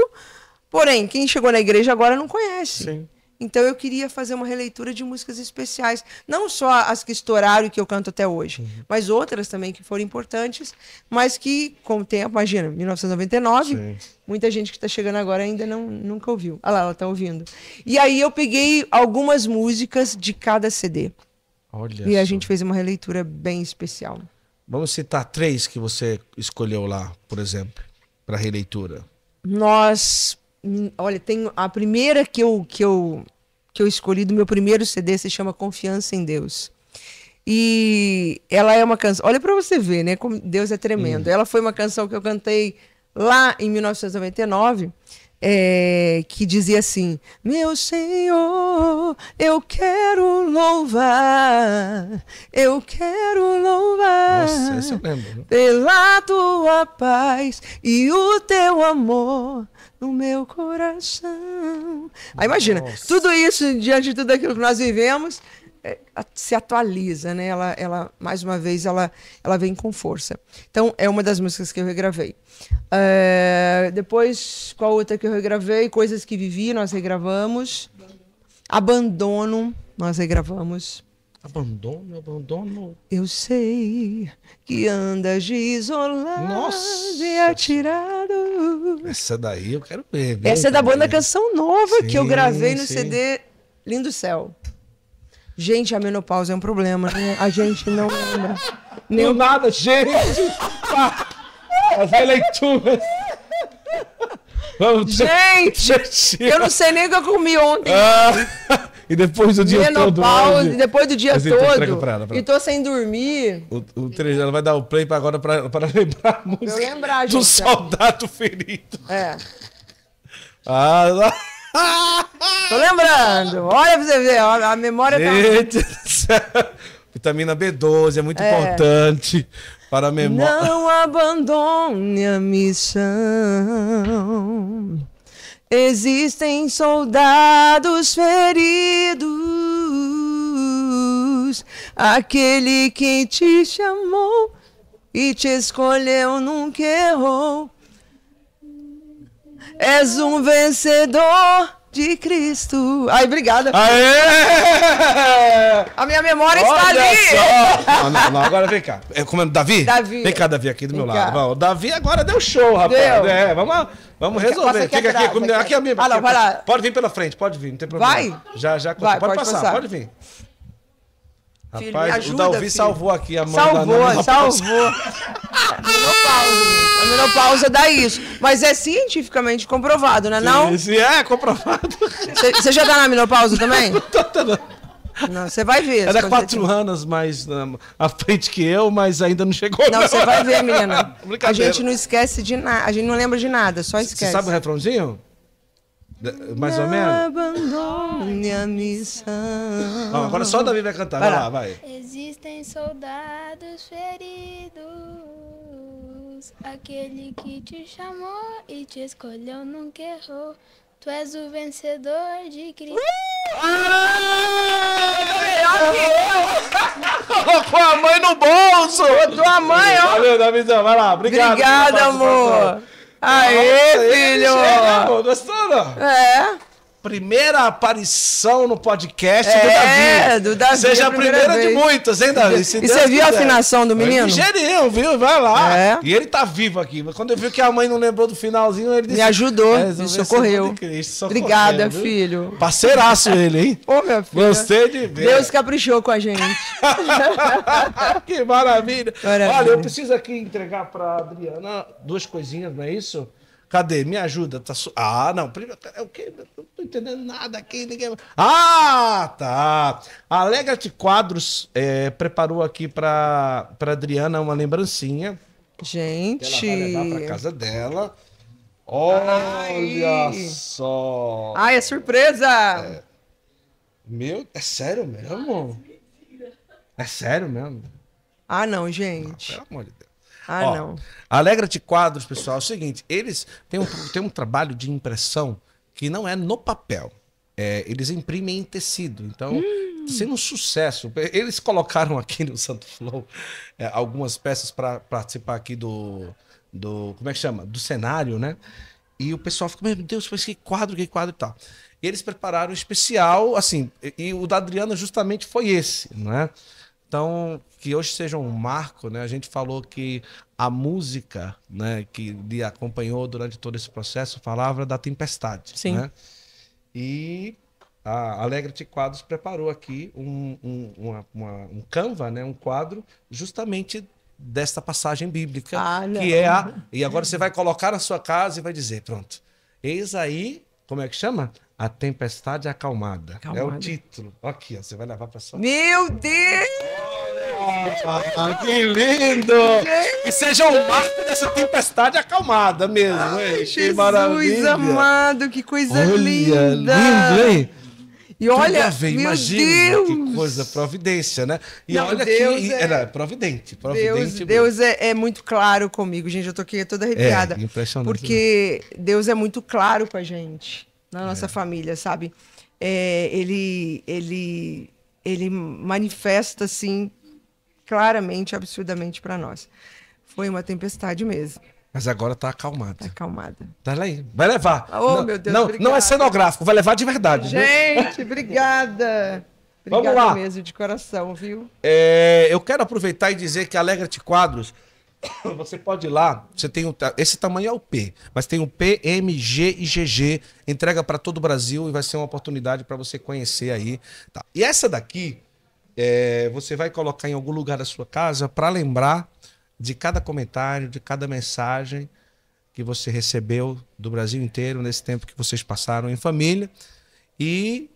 porém, quem chegou na igreja agora não conhece. Sim. Então eu queria fazer uma releitura de músicas especiais, não só as que estouraram e que eu canto até hoje, Uhum. mas outras também que foram importantes, mas que com o tempo, imagina, 1999, Sim. muita gente que está chegando agora ainda não nunca ouviu. Olha lá, ela está ouvindo. E aí eu peguei algumas músicas de cada CD Olha e a só. gente fez uma releitura bem especial. Vamos citar três que você escolheu lá, por exemplo, para releitura. Nós, hum, olha, tem a primeira que eu que eu que eu escolhi do meu primeiro CD se chama Confiança em Deus. E ela é uma canção, olha para você ver, né, como Deus é tremendo. Ela foi uma canção que eu cantei lá em 1999. É, que dizia assim: Meu Senhor, eu quero louvar, eu quero louvar Nossa, eu lembro. pela tua paz e o teu amor no meu coração. Aí imagina, Nossa. tudo isso diante de tudo aquilo que nós vivemos, é, se atualiza, né? Ela, ela, mais uma vez, ela, ela vem com força. Então, é uma das músicas que eu regravei. É, depois, qual outra que eu regravei? Coisas que Vivi, nós regravamos. Abandono, nós regravamos. Abandono, abandono. Eu sei que andas isolado Nossa e atirado. Essa daí eu quero ver. Essa é da banda. Canção Nova que eu Sim, gravei no sim. CD Lindo Céu. Gente, a menopausa é um problema, né? A gente não lembra. Nem nada, gente! As releituras. Vamos Gente, eu não sei nem o que eu comi ontem. Ah, e depois do dia todo. Menopausa, depois do dia Mas então todo. E tô sem dormir. O, o vai dar o play pra agora pra, pra lembrar a música lembrar, do gente. soldado ferido. É. Ah, lá. Tô lembrando. Olha pra você ver, a memória tá. Gente do céu. Vitamina B12 é muito É. importante para a memória. Não abandone a missão. Existem soldados feridos. Aquele que te chamou e te escolheu nunca errou. És um vencedor de Cristo. Ai, obrigada. Aê! A minha memória está Olha ali. só! Não, não, não, agora vem cá. É, como é? Davi? Davi. Vem cá, Davi, aqui do meu Vem lado. cá. Vamos, o Davi agora deu show, rapaz. Deu. É, vamos, vamos resolver. aqui Fica atrás, aqui comigo. aqui. Aqui, amigo. Ah, não, aqui, vai passa- lá. Pode vir pela frente, pode vir, não tem problema. Vai? Já, já. Vai, pode, pode passar, passar. pode vir. Filho, Rapaz, me o ajuda, Davi filho. salvou aqui a mão Salvou, da salvou. menopausa, gente. A menopausa dá isso. Mas é cientificamente comprovado, né? Não? Esse é comprovado. Você já tá na menopausa também? Tô tendo- Não, você vai ver. Ela é quatro você- anos mais à frente que eu, mas ainda não chegou. Não, você vai ver, menina. A gente não esquece de nada. A gente não lembra de nada, só Você esquece. sabe o refrãozinho? Mais ou menos? abandone a missão. Não, agora só o Davi vai cantar. Vai Vai, lá. vai. Existem soldados feridos, aquele que te chamou e te escolheu nunca errou. Tu és o vencedor de Cristo. Colocou a mãe no bolso! Tua mãe, ó. Valeu, Davizão, vai lá. Obrigado. Obrigada, amor. Aê, Nossa, filho. chega, amor. Gostou, não? É. Primeira aparição no podcast É, do Davi. do Davi, Seja a a primeira primeira, de muitas, hein, Davi? Se E Deus você viu a quiser. afinação do menino? Ligeirinho, viu? Vai lá. É. E ele tá vivo aqui. Mas Quando eu vi que a mãe não lembrou do finalzinho, ele disse... Me ajudou, É, me socorreu. Cristo, Obrigada, viu? filho. Parceiraço ele, hein? Ô, minha filha. Gostei de ver. Deus caprichou com a gente. que maravilha. Maravilha. Olha, eu preciso aqui entregar para Adriana duas coisinhas, não é isso? Cadê? Me ajuda. Tá su- Ah, não. Primeiro, é o quê? Eu não tô entendendo nada aqui. Ninguém... Ah, tá. A Alegra-te Quadros é, preparou aqui para Adriana uma lembrancinha. que Ela Gente. vai levar para casa dela. Olha Ai. só. Ai, é surpresa! Meu, é sério mesmo? É sério mesmo? Ah, não, gente. Pelo amor de Deus. Ah, Ó, não. Alegra-te Quadros, pessoal, é o seguinte, eles têm um, têm um trabalho de impressão que não é no papel. É, eles imprimem em tecido. Então, Hum. sendo um sucesso. Eles colocaram aqui no Santo Flow é, algumas peças para participar aqui do, do. Como é que chama? Do cenário, né? E o pessoal fica, meu Deus, mas que quadro, que quadro e tal. E eles prepararam um especial, assim, e, e o da Adriana justamente foi esse, não é? Então, que hoje seja um marco, né? A gente falou que a música, né, que lhe acompanhou durante todo esse processo, falava da tempestade, Sim. né? E a Alegre-te Quadros preparou aqui um, um, uma, uma- um canva, né, um quadro, justamente desta passagem bíblica, Ah, não. que é a... E agora você vai colocar na sua casa e vai dizer, pronto, eis aí, como é que chama? A tempestade acalmada. É o Acalmada. título. Aqui, ó, você vai levar para sua Meu Deus! ah, que lindo! Que seja o marco dessa tempestade acalmada mesmo, hein? Que Jesus maravilha! amado, que coisa Olha, linda! lindo, hein? E olha, meu imagina Deus! que coisa, providência, né? E Não, olha Deus que é- era providente, providente. Deus. Deus é, é muito claro comigo, gente. Eu tô aqui toda arrepiada. É, impressionante, Porque Deus é muito claro com a gente, na nossa família, sabe? É, ele, ele, ele manifesta assim claramente, absurdamente para nós. Foi uma tempestade mesmo. Mas agora tá acalmada. Tá acalmada. Tá aí. Vai levar. Oh, não, meu Deus, não, obrigada. não é cenográfico, vai levar de verdade. viu? Gente, obrigada. Vamos Obrigada lá. mesmo, de coração, viu? É, eu quero aproveitar e dizer que Alegra-te Quadros, você pode ir lá, você tem esse tamanho é o P, mas tem o P, M, G e GG, entrega para todo o Brasil e vai ser uma oportunidade para você conhecer aí. tá? E essa daqui, é, você vai colocar em algum lugar da sua casa para lembrar de cada comentário, de cada mensagem que você recebeu do Brasil inteiro nesse tempo que vocês passaram em família e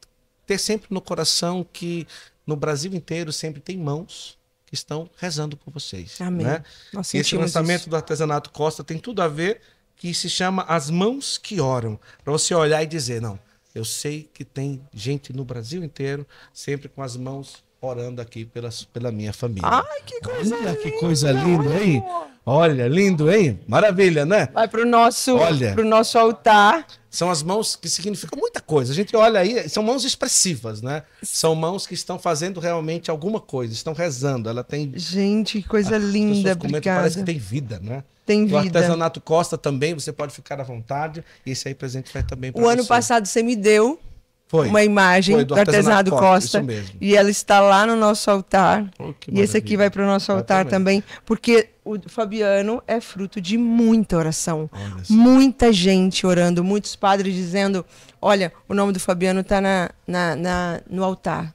ter sempre no coração que no Brasil inteiro sempre tem mãos que estão rezando por vocês. Amém. Né? Nós E esse lançamento isso. do artesanato Costa tem tudo a ver que se chama As Mãos que Oram. Para você olhar e dizer, não, eu sei que tem gente no Brasil inteiro sempre com as mãos orando aqui pela, pela minha família. Ai, que coisa Olha que linda, coisa linda, hein? Olha, lindo, hein? Maravilha, né? Vai pro nosso, Olha. pro nosso altar. São as mãos que significam muita coisa. A gente olha aí, são mãos expressivas, né? São mãos que estão fazendo realmente alguma coisa, estão rezando. Ela tem. Gente, que coisa as linda, comentam. Parece que tem vida, né? Tem O vida. artesanato Costa também, você pode ficar à vontade. E esse aí presente vai também para O ano passado você me deu Foi. uma imagem Foi, do, artesanato Costa, mesmo. e ela está lá no nosso altar. Oh, e esse aqui vai para o nosso altar também. também, porque o Fabiano é fruto de muita oração. Muita gente orando, muitos padres dizendo: olha, o nome do Fabiano está na, na, na- no altar.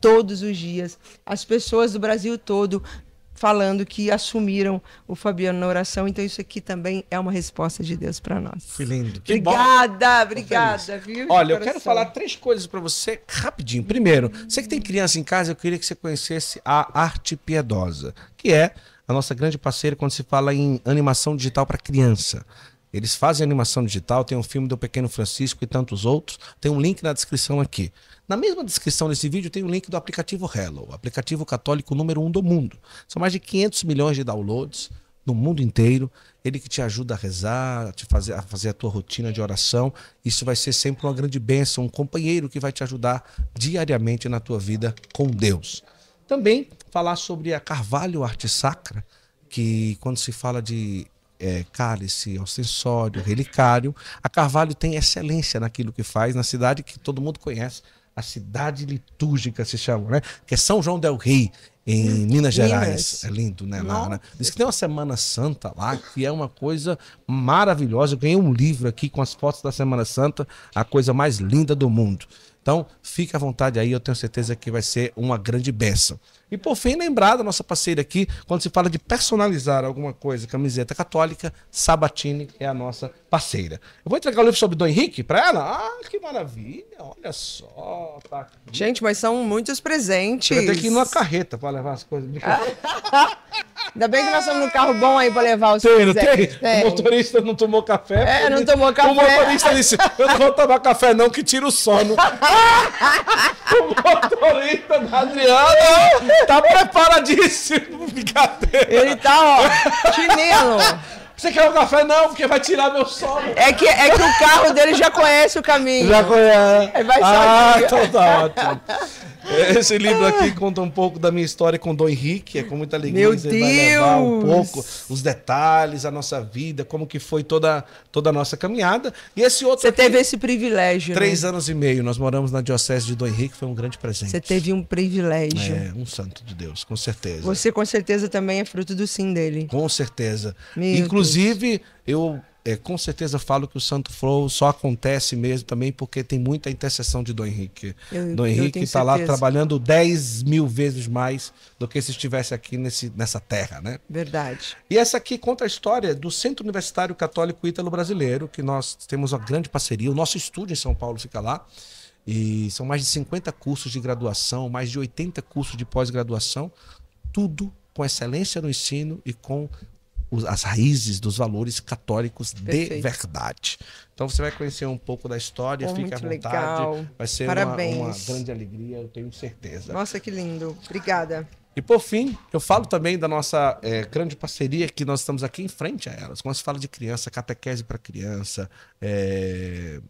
Todos os dias. As pessoas do Brasil todo falando que assumiram o Fabiano na oração. Então, isso aqui também é uma resposta de Deus para nós. Que lindo. Que bom. Obrigada, obrigada, viu? Olha, eu quero falar três coisas para você rapidinho. Primeiro, você que tem criança em casa, eu queria que você conhecesse a Arte Piedosa, que é a nossa grande parceira quando se fala em animação digital para criança. Eles fazem animação digital, tem um filme do Pequeno Francisco e tantos outros. Tem um link na descrição aqui. Na mesma descrição desse vídeo tem um link do aplicativo Hello, o aplicativo católico número um do mundo. São mais de 500 milhões de downloads no mundo inteiro. Ele que te ajuda a rezar, a, te fazer, a fazer a tua rotina de oração. Isso vai ser sempre uma grande bênção, um companheiro que vai te ajudar diariamente na tua vida com Deus. Também falar sobre a Carvalho Arte Sacra, que quando se fala de é, cálice, ostensório, relicário, a Carvalho tem excelência naquilo que faz, na cidade que todo mundo conhece, a cidade litúrgica se chama, né? Que é São João del Rei, em Minas Gerais. Minas. É lindo, né, lá, né? Diz que tem uma Semana Santa lá, que é uma coisa maravilhosa. Eu ganhei um livro aqui com as fotos da Semana Santa, a coisa mais linda do mundo. Então, fique à vontade aí, eu tenho certeza que vai ser uma grande bênção. E por fim, lembrar da nossa parceira aqui, quando se fala de personalizar alguma coisa, camiseta católica, Sabatini é a nossa parceira. Eu vou entregar o livro sobre Dom Henrique para ela? Ah, que maravilha, olha só. Tá aqui. Gente, mas são muitos presentes. Vai ter que ir numa carreta para levar as coisas. Ainda bem que nós estamos no carro bom aí para levar os Tem, não presentes. tem? O motorista não tomou café. É, não tomou café. O motorista disse: Eu não vou tomar café, não, que tira o sono. o motorista da Adriana tá preparadíssimo. Brincadeira. Ele tá, ó, chinelo. Você quer um café? Não, porque vai tirar meu sono. É que, é que o carro dele já conhece o caminho. Já conhece. Vai ah, então tá ótimo. Esse livro aqui conta um pouco da minha história com Dom Henrique, é com muita alegria. Meu você vai levar um Deus! pouco os detalhes, a nossa vida, como que foi toda, toda a nossa caminhada. E esse outro Você aqui, teve esse privilégio. três né? anos e meio, nós moramos na Diocese de Dom Henrique, foi um grande presente. Você teve um privilégio. É, um santo de Deus, com certeza. Você com certeza também é fruto do sim dele. Com certeza. Meu Inclusive, eu é, com certeza falo que o Santo Flow só acontece mesmo também porque tem muita intercessão de Dom Henrique. Eu- Dom Henrique está lá trabalhando 10 mil vezes mais do que se estivesse aqui nesse, nessa terra, né? Verdade. E essa aqui conta a história do Centro Universitário Católico Ítalo Brasileiro, que nós temos uma grande parceria. O nosso estúdio em São Paulo fica lá. E são mais de 50 cursos de graduação, mais de 80 cursos de pós-graduação, tudo com excelência no ensino e com as raízes dos valores católicos de Perfeito. verdade. Então você vai conhecer um pouco da história, Pô, fica à vontade. legal. Vai ser uma, uma grande alegria, eu tenho certeza. Nossa, que lindo. Obrigada. E por fim, eu falo também da nossa eh, grande parceria que nós estamos aqui em frente a elas. Quando se fala de criança, catequese para criança, eh,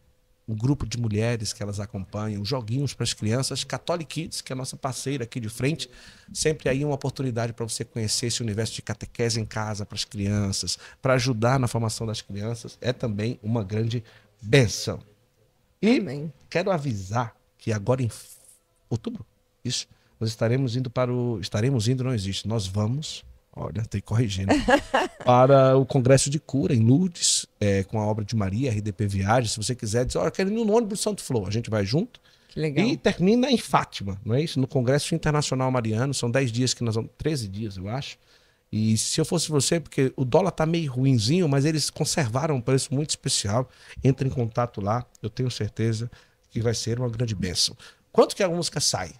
um grupo de mulheres que elas acompanham, joguinhos para as crianças, Catholic Kids, que é a nossa parceira aqui de frente, sempre aí uma oportunidade para você conhecer esse universo de catequese em casa para as crianças, para ajudar na formação das crianças, é também uma grande benção. E Amém. quero avisar que agora em outubro, isso, nós estaremos indo para o. Estaremos indo, não existe. Nós vamos, olha, tem que corrigir, né? para o Congresso de Cura em Lourdes, é, com a obra de Maria, RDP Viagem. Se você quiser dizer, olha, quero ir no ônibus do Santo Flor, a gente vai junto. Que legal. E termina em Fátima, não é isso? No Congresso Internacional Mariano. São 10 dias que nós vamos. 13 dias, eu acho. E se eu fosse você, porque o dólar tá meio ruinzinho, mas eles conservaram um preço muito especial. Entre em contato lá, eu tenho certeza que vai ser uma grande bênção. Quanto que a música sai?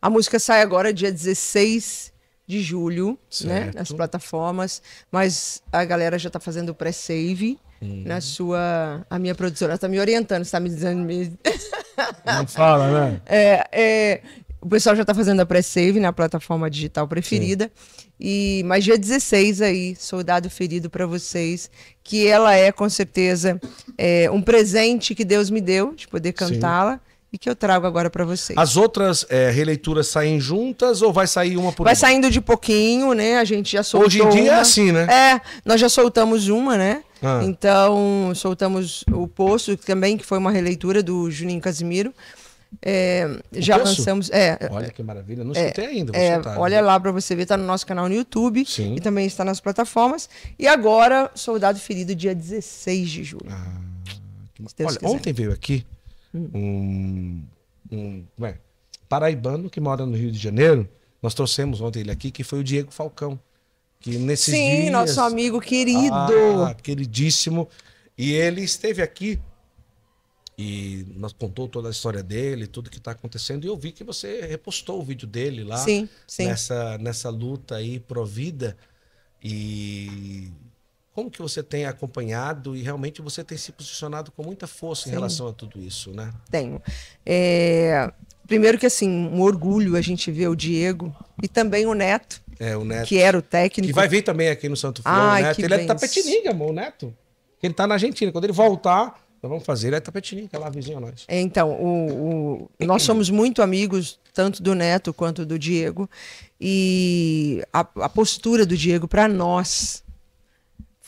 A música sai agora dia 16 de julho, né, Certo. nas plataformas, mas a galera já tá fazendo o pré-save Hum. na sua a minha produtora tá me orientando, está me dizendo me- Não fala, né? é, é, o pessoal já tá fazendo a pré-save na plataforma digital preferida. E mas dia 16 aí, Soldado Ferido para vocês, que ela é com certeza é, um presente que Deus me deu de poder cantá-la e que eu trago agora para vocês. As outras é, releituras saem juntas ou vai sair uma por Vai uma? saindo de pouquinho, né? A gente já soltou Hoje em dia é uma. assim, né? É, nós já soltamos uma, né? Ah. Então, soltamos o Poço também, que foi uma releitura do Juninho Casimiro. É, já Poço? lançamos. É, Olha que maravilha. Não escutei ainda. vou é, escutar. olha lá para você ver, tá no nosso canal no YouTube Sim. e também está nas plataformas. E agora, Soldado Ferido, dia 16 de julho. Ah, Olha, quiser. ontem veio aqui um, um como é, paraibano que mora no Rio de Janeiro. Nós trouxemos ontem ele aqui, que foi o Diego Falcão. Que nesses Sim, dias, nosso amigo querido. Ah, queridíssimo. E ele esteve aqui e nós contou toda a história dele, tudo que está acontecendo. E eu vi que você repostou o vídeo dele lá sim, sim. nessa, nessa luta aí provida. E como que você tem acompanhado e realmente você tem se posicionado com muita força em Sim. relação a tudo isso, né? Tenho. É, Primeiro que assim, um orgulho a gente ver o Diego e também o Neto, É, o Neto. que era o técnico. Que vai vir também aqui no Santo Flor, Ai, o Neto. Ele é. Tapetininga, amor, o Neto. Ele tá na Argentina. Quando ele voltar, nós vamos fazer. Ele é Tapetininga, lá vizinho a nós. Então, o, o- nós somos muito amigos, tanto do Neto quanto do Diego. E a, a postura do Diego para nós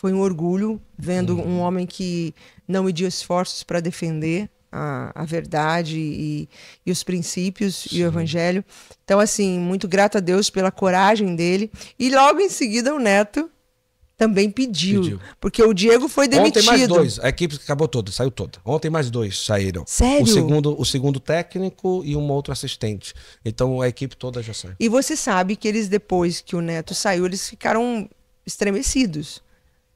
foi um orgulho, vendo Uhum. um homem que não mediu esforços para defender a, a verdade e, e os princípios e o evangelho. Então, assim, muito grato a Deus pela coragem dele. E logo em seguida o Neto também pediu, Pediu. porque o Diego foi demitido. Ontem mais dois. A equipe acabou toda, saiu toda. Ontem mais dois saíram. Sério? O segundo, o segundo técnico e um outro assistente. Então a equipe toda já saiu. E você sabe que eles, depois que o Neto saiu, eles ficaram estremecidos,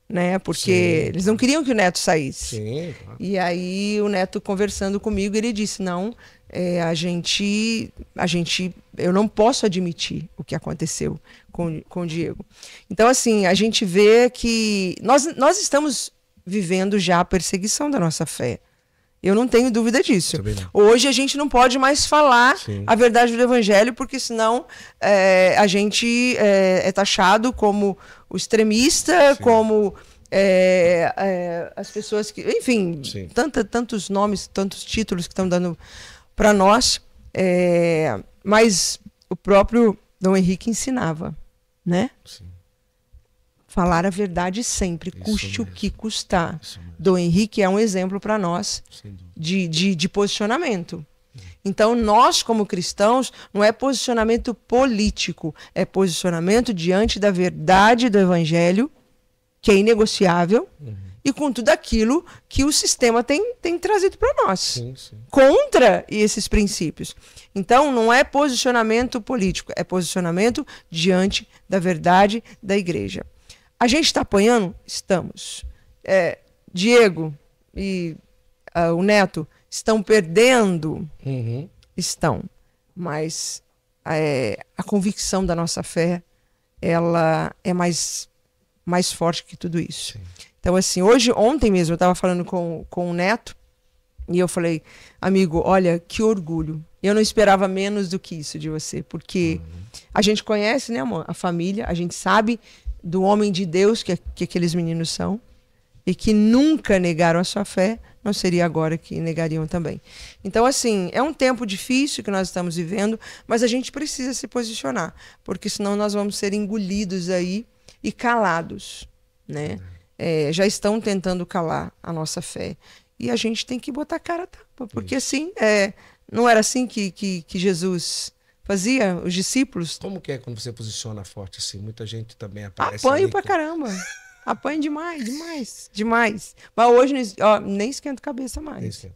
né? Porque Sim. eles não queriam que o Neto saísse. Sim. E aí o Neto conversando comigo, ele disse: não, é, a gente, a gente, eu não posso admitir o que aconteceu com, com o Diego. Então assim, a gente vê que nós, nós estamos vivendo já a perseguição da nossa fé. Eu não tenho dúvida disso. Hoje a gente não pode mais falar Sim. a verdade do evangelho, porque senão é, a gente é, é taxado como o extremista, Sim. como é, é, as pessoas que. Enfim, tanta, tantos nomes, tantos títulos que estão dando para nós. é, mas o próprio Dom Henrique ensinava, né? Sim. Falar a verdade sempre, Isso custe o mesmo. que custar. Dom Henrique é um exemplo para nós de, de, de posicionamento. Então, nós, como cristãos, não é posicionamento político, é posicionamento diante da verdade do evangelho, que é inegociável, e com tudo aquilo que o sistema tem, tem trazido para nós Sim, sim. contra esses princípios. Então, não é posicionamento político, é posicionamento diante da verdade da igreja. A gente está apanhando? Estamos. É, Diego e ah, o Neto estão perdendo? Uhum. Estão. Mas é, a convicção da nossa fé, ela é mais, mais forte que tudo isso. Sim. Então, assim, hoje, ontem mesmo, eu estava falando com, com o Neto, e eu falei, amigo, olha, que orgulho. Eu não esperava menos do que isso de você, porque a gente conhece, né, amor, a família, a gente sabe do homem de Deus que, que aqueles meninos são, e que nunca negaram a sua fé, não seria agora que negariam também. Então, assim, é um tempo difícil que nós estamos vivendo, mas a gente precisa se posicionar, porque senão nós vamos ser engolidos aí e calados, né? É, já estão tentando calar a nossa fé. E a gente tem que botar a cara a tapa, porque assim, é, não era assim que, que, que Jesus fazia, os discípulos? Como que é quando você posiciona forte assim? Muita gente também aparece Apanho ali pra com- caramba. Apanho demais, demais, demais. Mas hoje ó, nem esquento cabeça mais.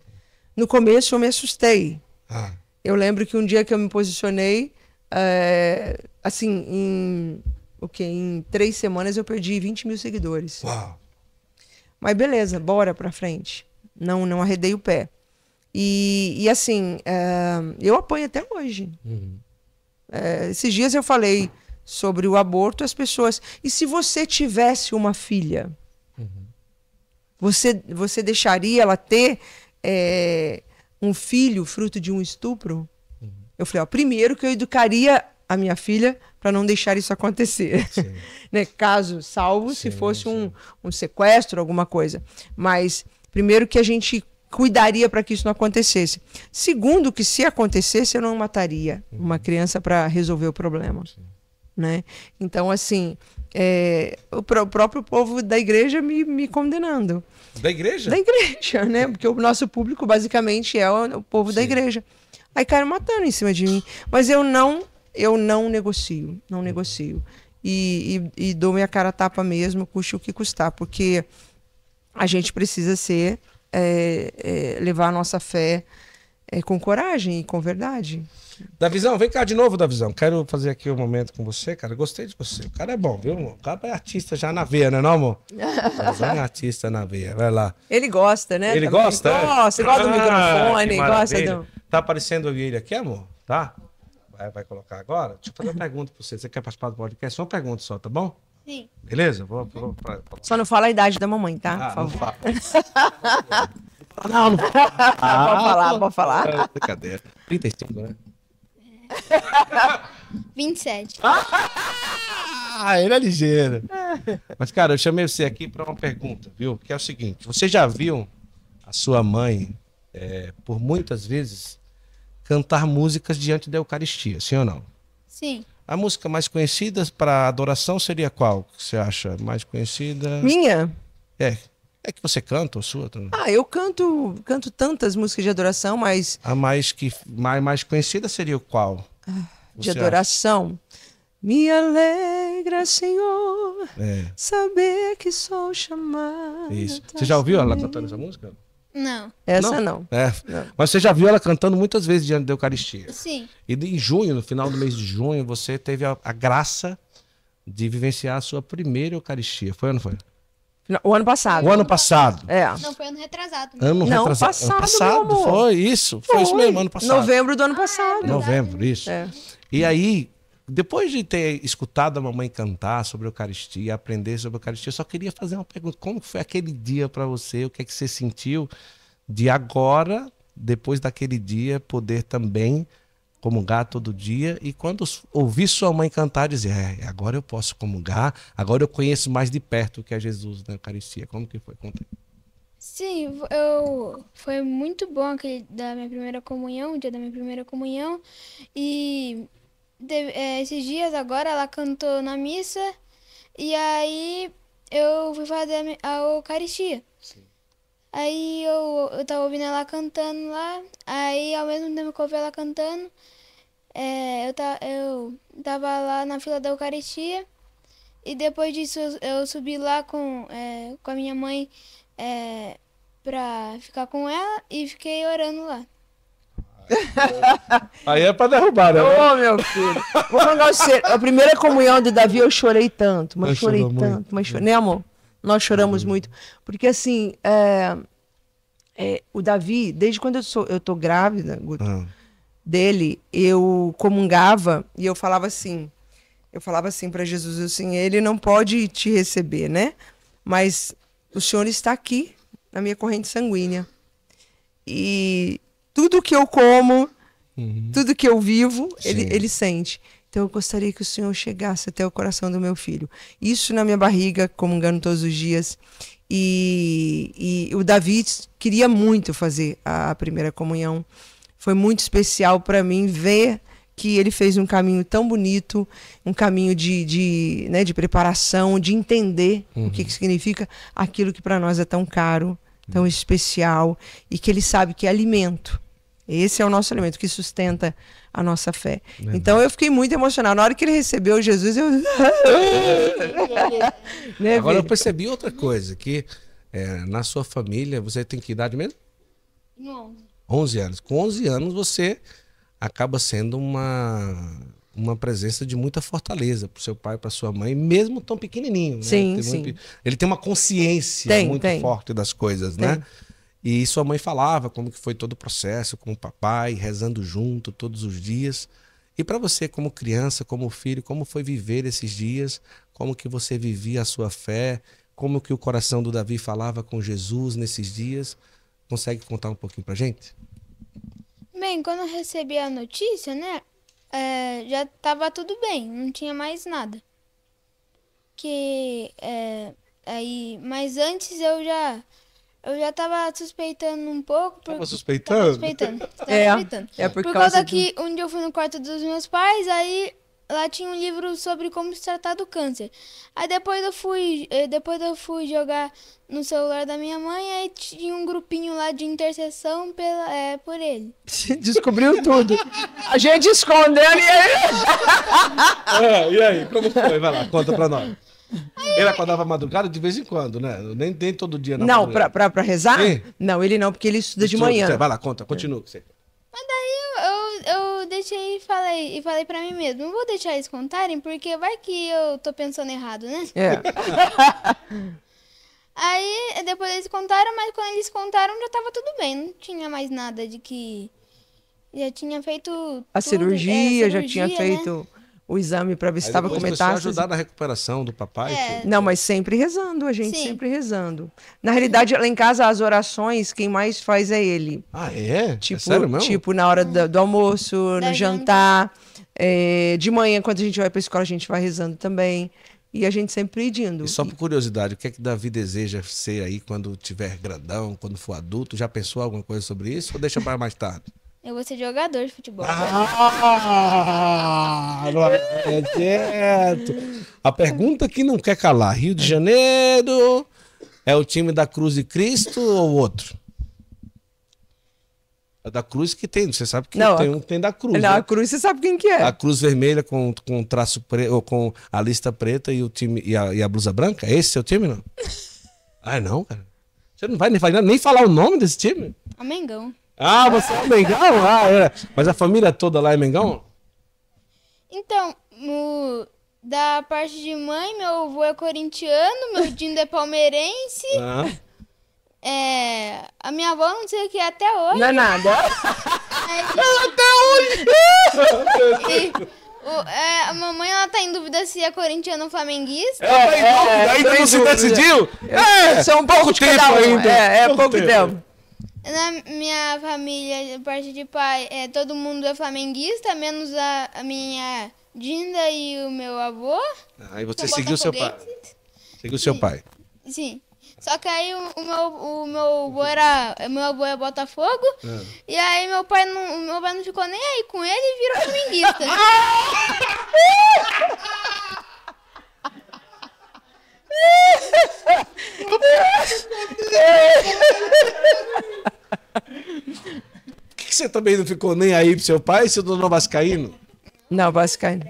No começo eu me assustei. Ah, Eu lembro que um dia que eu me posicionei, é, assim, em, o quê? em três semanas eu perdi 20 mil seguidores. uau. Mas beleza, bora pra frente. Não, não arredei o pé. E, e assim, é, eu apanho até hoje. Uhum. É, esses dias eu falei sobre o aborto, as pessoas. E se você tivesse uma filha, você, você deixaria ela ter é, um filho fruto de um estupro? Eu falei, ó, primeiro que eu educaria a minha filha para não deixar isso acontecer. Sim. né? Caso salvo, se Sim, fosse um, um sequestro, alguma coisa. Mas primeiro que a gente cuidaria para que isso não acontecesse. Segundo, que se acontecesse, eu não mataria uma criança para resolver o problema. Né? Então, assim, é, o, pró- o próprio povo da igreja me, me condenando. Da igreja? Da igreja, né? Porque o nosso público basicamente é o, o povo da Sim. igreja. Aí caíram matando em cima de mim. Mas eu não, eu não negocio, não negocio. E, e, e dou minha cara a tapa mesmo, custe o que custar, porque a gente precisa ser, é, é, levar a nossa fé é, com coragem e com verdade. Davizão, vem cá de novo, Davizão. Quero fazer aqui um momento com você, cara. Gostei de você. O cara é bom, viu? amor? O cara é artista já na veia, né, não, amor? Davizão é artista na veia. Vai lá. Ele gosta, né? Ele também? gosta? é? Gosta, gosta do Ah, microfone, gosta do. Tá aparecendo ele aqui, amor? Tá? Vai, vai colocar agora? Deixa eu fazer uma pergunta pra você. Você quer participar do podcast? Só uma pergunta só, tá bom? Sim. Beleza? Vou, vou pra- pra- Só não fala a idade da mamãe, tá? Ah, Por não favor. fala. Não, não fala. pode falar, pode falar. É, Brincadeira. 35, né? 27. Ah, ele é ligeiro. Mas, cara, eu chamei você aqui para uma pergunta, viu? Que é o seguinte: você já viu a sua mãe, é, por muitas vezes, cantar músicas diante da Eucaristia, sim ou não? Sim. A música mais conhecida para adoração seria qual? que você acha mais conhecida? Minha? É. É que você canta ou sua? Tu- Ah, eu canto, canto tantas músicas de adoração, mas A mais que mais, mais conhecida seria o qual? de Você acha? adoração. Me alegra, Senhor, É, saber que sou chamada. isso. Você já ouviu ela cantando essa música? Não. Essa não. É. Mas você já viu ela cantando muitas vezes diante da Eucaristia. Sim. E em junho, no final do mês de junho, você teve a, a graça de vivenciar a sua primeira Eucaristia. Foi ou não foi? O ano passado. O ano passado. É. Não foi ano retrasado. Ano Não, retrasado. passado, ano passado. meu amor. Foi isso. Foi, isso mesmo, ano passado. Novembro do ano passado. Novembro, isso. É. E aí, depois de ter escutado a mamãe cantar sobre a Eucaristia, aprender sobre a Eucaristia, eu só queria fazer uma pergunta. Como foi aquele dia para você? O que é que você sentiu de agora, depois daquele dia, poder também comungar todo dia e quando ouvir sua mãe cantar, dizer, é, agora eu posso comungar, agora eu conheço mais de perto o que é Jesus na Eucaristia. Como que foi? Conta. Sim, eu foi muito bom aquele da minha primeira comunhão, o dia da minha primeira comunhão. E teve- é, esses dias agora ela cantou na missa e aí eu fui fazer a Eucaristia. Aí eu, eu tava ouvindo ela cantando lá, aí ao mesmo tempo que eu ouvi ela cantando, é, eu, ta, eu tava lá na fila da Eucaristia e depois disso eu, eu subi lá com, é, com a minha mãe é, pra ficar com ela e fiquei orando lá. Aí é para derrubar, né? Ô, meu filho. Vou falar você. A primeira comunhão de Davi eu chorei tanto, mas Eu chorei tanto, muito. mas chorei. Né, amor? Nós choramos muito. Porque assim, é, é, o Davi, desde quando eu, sou, eu tô grávida, Guto, Ah, dele, eu comungava e eu falava assim, eu falava assim para Jesus, assim, ele não pode te receber, né? Mas o Senhor está aqui na minha corrente sanguínea. E tudo que eu como, uhum. tudo que eu vivo, ele, ele sente. Então eu gostaria que o Senhor chegasse até o coração do meu filho. Isso na minha barriga, comungando todos os dias. E, e o Davi queria muito fazer a, a primeira comunhão. Foi muito especial para mim ver que ele fez um caminho tão bonito, um caminho de, de, né, de preparação, de entender uhum. o que, que significa aquilo que para nós é tão caro, tão uhum. especial, e que ele sabe que é alimento. Esse é o nosso alimento que sustenta a nossa fé. Verdade. Então eu fiquei muito emocionada. Na hora que ele recebeu Jesus, eu. né, Agora eu percebi outra coisa: que é, na sua família, você tem que idade mesmo? 11. 11 anos. Com 11 anos você acaba sendo uma uma presença de muita fortaleza para o seu pai, para sua mãe, mesmo tão pequenininho. Né? Sim, ele sim. Muito, ele tem uma consciência tem, muito tem. forte das coisas, tem. né? E sua mãe falava como que foi todo o processo com o papai, rezando junto todos os dias. E para você como criança, como filho, como foi viver esses dias? Como que você vivia a sua fé? Como que o coração do Davi falava com Jesus nesses dias? Consegue contar um pouquinho para gente? Bem, quando eu recebi a notícia, né, é, já tava tudo bem, não tinha mais nada. Que é, aí, mas antes eu já eu já tava suspeitando um pouco. Por... Tava suspeitando? Tava suspeitando. Tava é, suspeitando. É por, por causa, causa que um dia eu fui no quarto dos meus pais, aí lá tinha um livro sobre como se tratar do câncer. Aí depois eu fui, eh, depois eu fui jogar no celular da minha mãe, aí tinha um grupinho lá de intercessão pela, é, por ele. Descobriu tudo. A gente escondendo e aí... é, e aí, como foi? Vai lá, conta pra nós. Ele acordava madrugada de vez em quando, né? Nem, nem todo dia. não, pra, pra, pra rezar? Sim. Não, ele não, porque ele estuda de manhã. Vai lá, conta, continua. É. Mas daí eu, eu, eu deixei e falei, e falei pra mim mesmo, não vou deixar eles contarem, porque vai que eu tô pensando errado, né? É. Aí depois eles contaram, mas quando eles contaram já tava tudo bem, não tinha mais nada de que. Já tinha feito. A tudo, cirurgia, é, já tinha né? feito o exame para ver se estava com a metástase. ajudar na recuperação do papai. É. Não, mas sempre rezando, a gente Sim. sempre rezando. Na realidade, lá em casa, as orações, quem mais faz é ele. Ah, é? Tipo, é sério mesmo? tipo na hora do, do almoço, no jantar. é, de manhã, quando a gente vai para escola, a gente vai rezando também. E a gente sempre pedindo. E só por curiosidade, o que é que Davi deseja ser aí quando tiver grandão, quando for adulto? Já pensou alguma coisa sobre isso ou deixa para mais tarde? Eu vou ser jogador de futebol. Ah, não acredito. A pergunta que não quer calar: Rio de Janeiro é o time da Cruz e Cristo ou outro? É da Cruz que tem, você sabe que Não, tem a- um que tem da Cruz. Na né? cruz, você sabe quem que é. A cruz vermelha com, com traço preto, ou com a lista preta e o time e a, e a blusa branca? É esse seu time, não? Ah, não, cara. Você não vai nem, falar- nem falar o nome desse time? A Mengão. Ah, você é Mengão? Ah, é. Mas a família toda lá é Mengão? Então, o- da parte de mãe, meu avô é corintiano, meu dindo é palmeirense. Ah. É, a minha avó não sei o que é até hoje. Não é nada. E o- é, a mamãe ela tá em dúvida se é corintiano ou flamenguista. É, ainda tô não em se dúvida. decidiu? É, São um pouco de cada um. ainda. É, é pouco tempo. Na minha família, parte de pai, é, todo mundo é flamenguista, menos a, a minha Dinda e o meu avô. Aí você São seguiu seu pai. Seguiu seu pai. Sim. Só que aí o, meu, o meu avô era. Meu avô é Botafogo. E aí meu pai não. o Meu pai não ficou nem aí com ele e virou flamenguista. Por que que você também não ficou nem aí pro seu pai e se tornou vascaíno? Não, Vascaíno.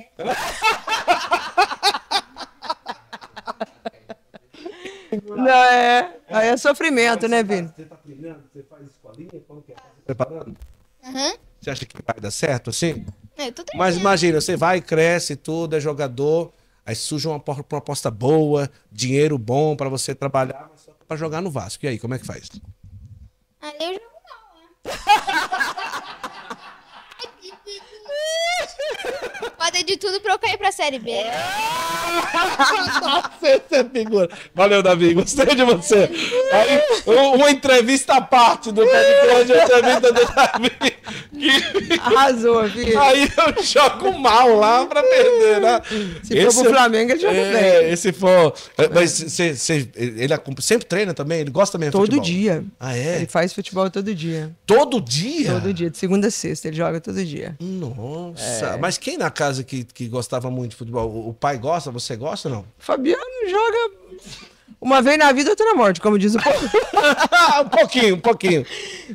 Não, é. Aí é sofrimento, né, Vini? Você tá treinando? Você faz escolinha? Como que é? Tá se preparando? Você acha que vai dar certo assim? É, Eu tô Mas imagina, você vai, cresce tudo, é jogador, aí surge uma proposta boa, dinheiro bom pra você trabalhar, pra jogar no Vasco. E aí, como é que faz? Aí eu jogo não, né? Fazer de tudo pra eu cair pra Série B. Nossa, esse é figura. Valeu, Davi. Gostei de você. Aí, um- uma entrevista à parte do podcast, uma entrevista do Davi. que- Arrasou, filho. Aí eu jogo mal lá pra perder, né? Se for pro Flamengo, ele joga é, bem. Esse for. é, Mas cê- cê- ele sempre treina também? Ele gosta mesmo de Todo futebol? dia. Ah, é? Ele faz futebol todo dia. Todo dia? Todo dia, de segunda a sexta, ele joga todo dia. Nossa. É. Mas quem na casa que, que gostava muito de futebol? O, o pai gosta? Você gosta ou não? Fabiano joga uma vez na vida, outra na morte, como diz o povo. um pouquinho, um pouquinho.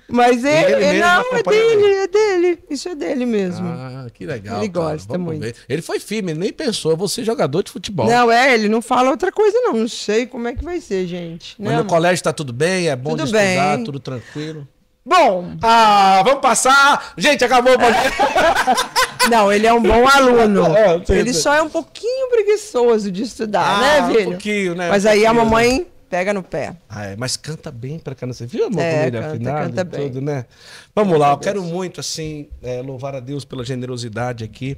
Mas ele, Ele mesmo não, é dele, é dele. Isso é dele mesmo. Ah, que legal. Ele cara. gosta Vamos muito. ver. Ele foi firme, ele nem pensou, eu vou ser jogador de futebol. Não, é, ele não fala outra coisa, não. Não sei como é que vai ser, gente. Mas Né, no amor? colégio tá tudo bem, é bom Tudo de estudar, bem. tudo tranquilo. Bom, Ah, vamos passar! Gente, acabou o podcast. não, ele é um bom aluno. É, sim, ele sim. só é um pouquinho preguiçoso de estudar, Ah, né, um filho? pouquinho, né? Mas Um aí a mamãe pega no pé. Ah, é, mas canta bem pra caramba. Você viu, amor, É, é canta, afinado canta bem. tudo, né? Vamos lá, eu quero muito, assim, é, louvar a Deus pela generosidade aqui.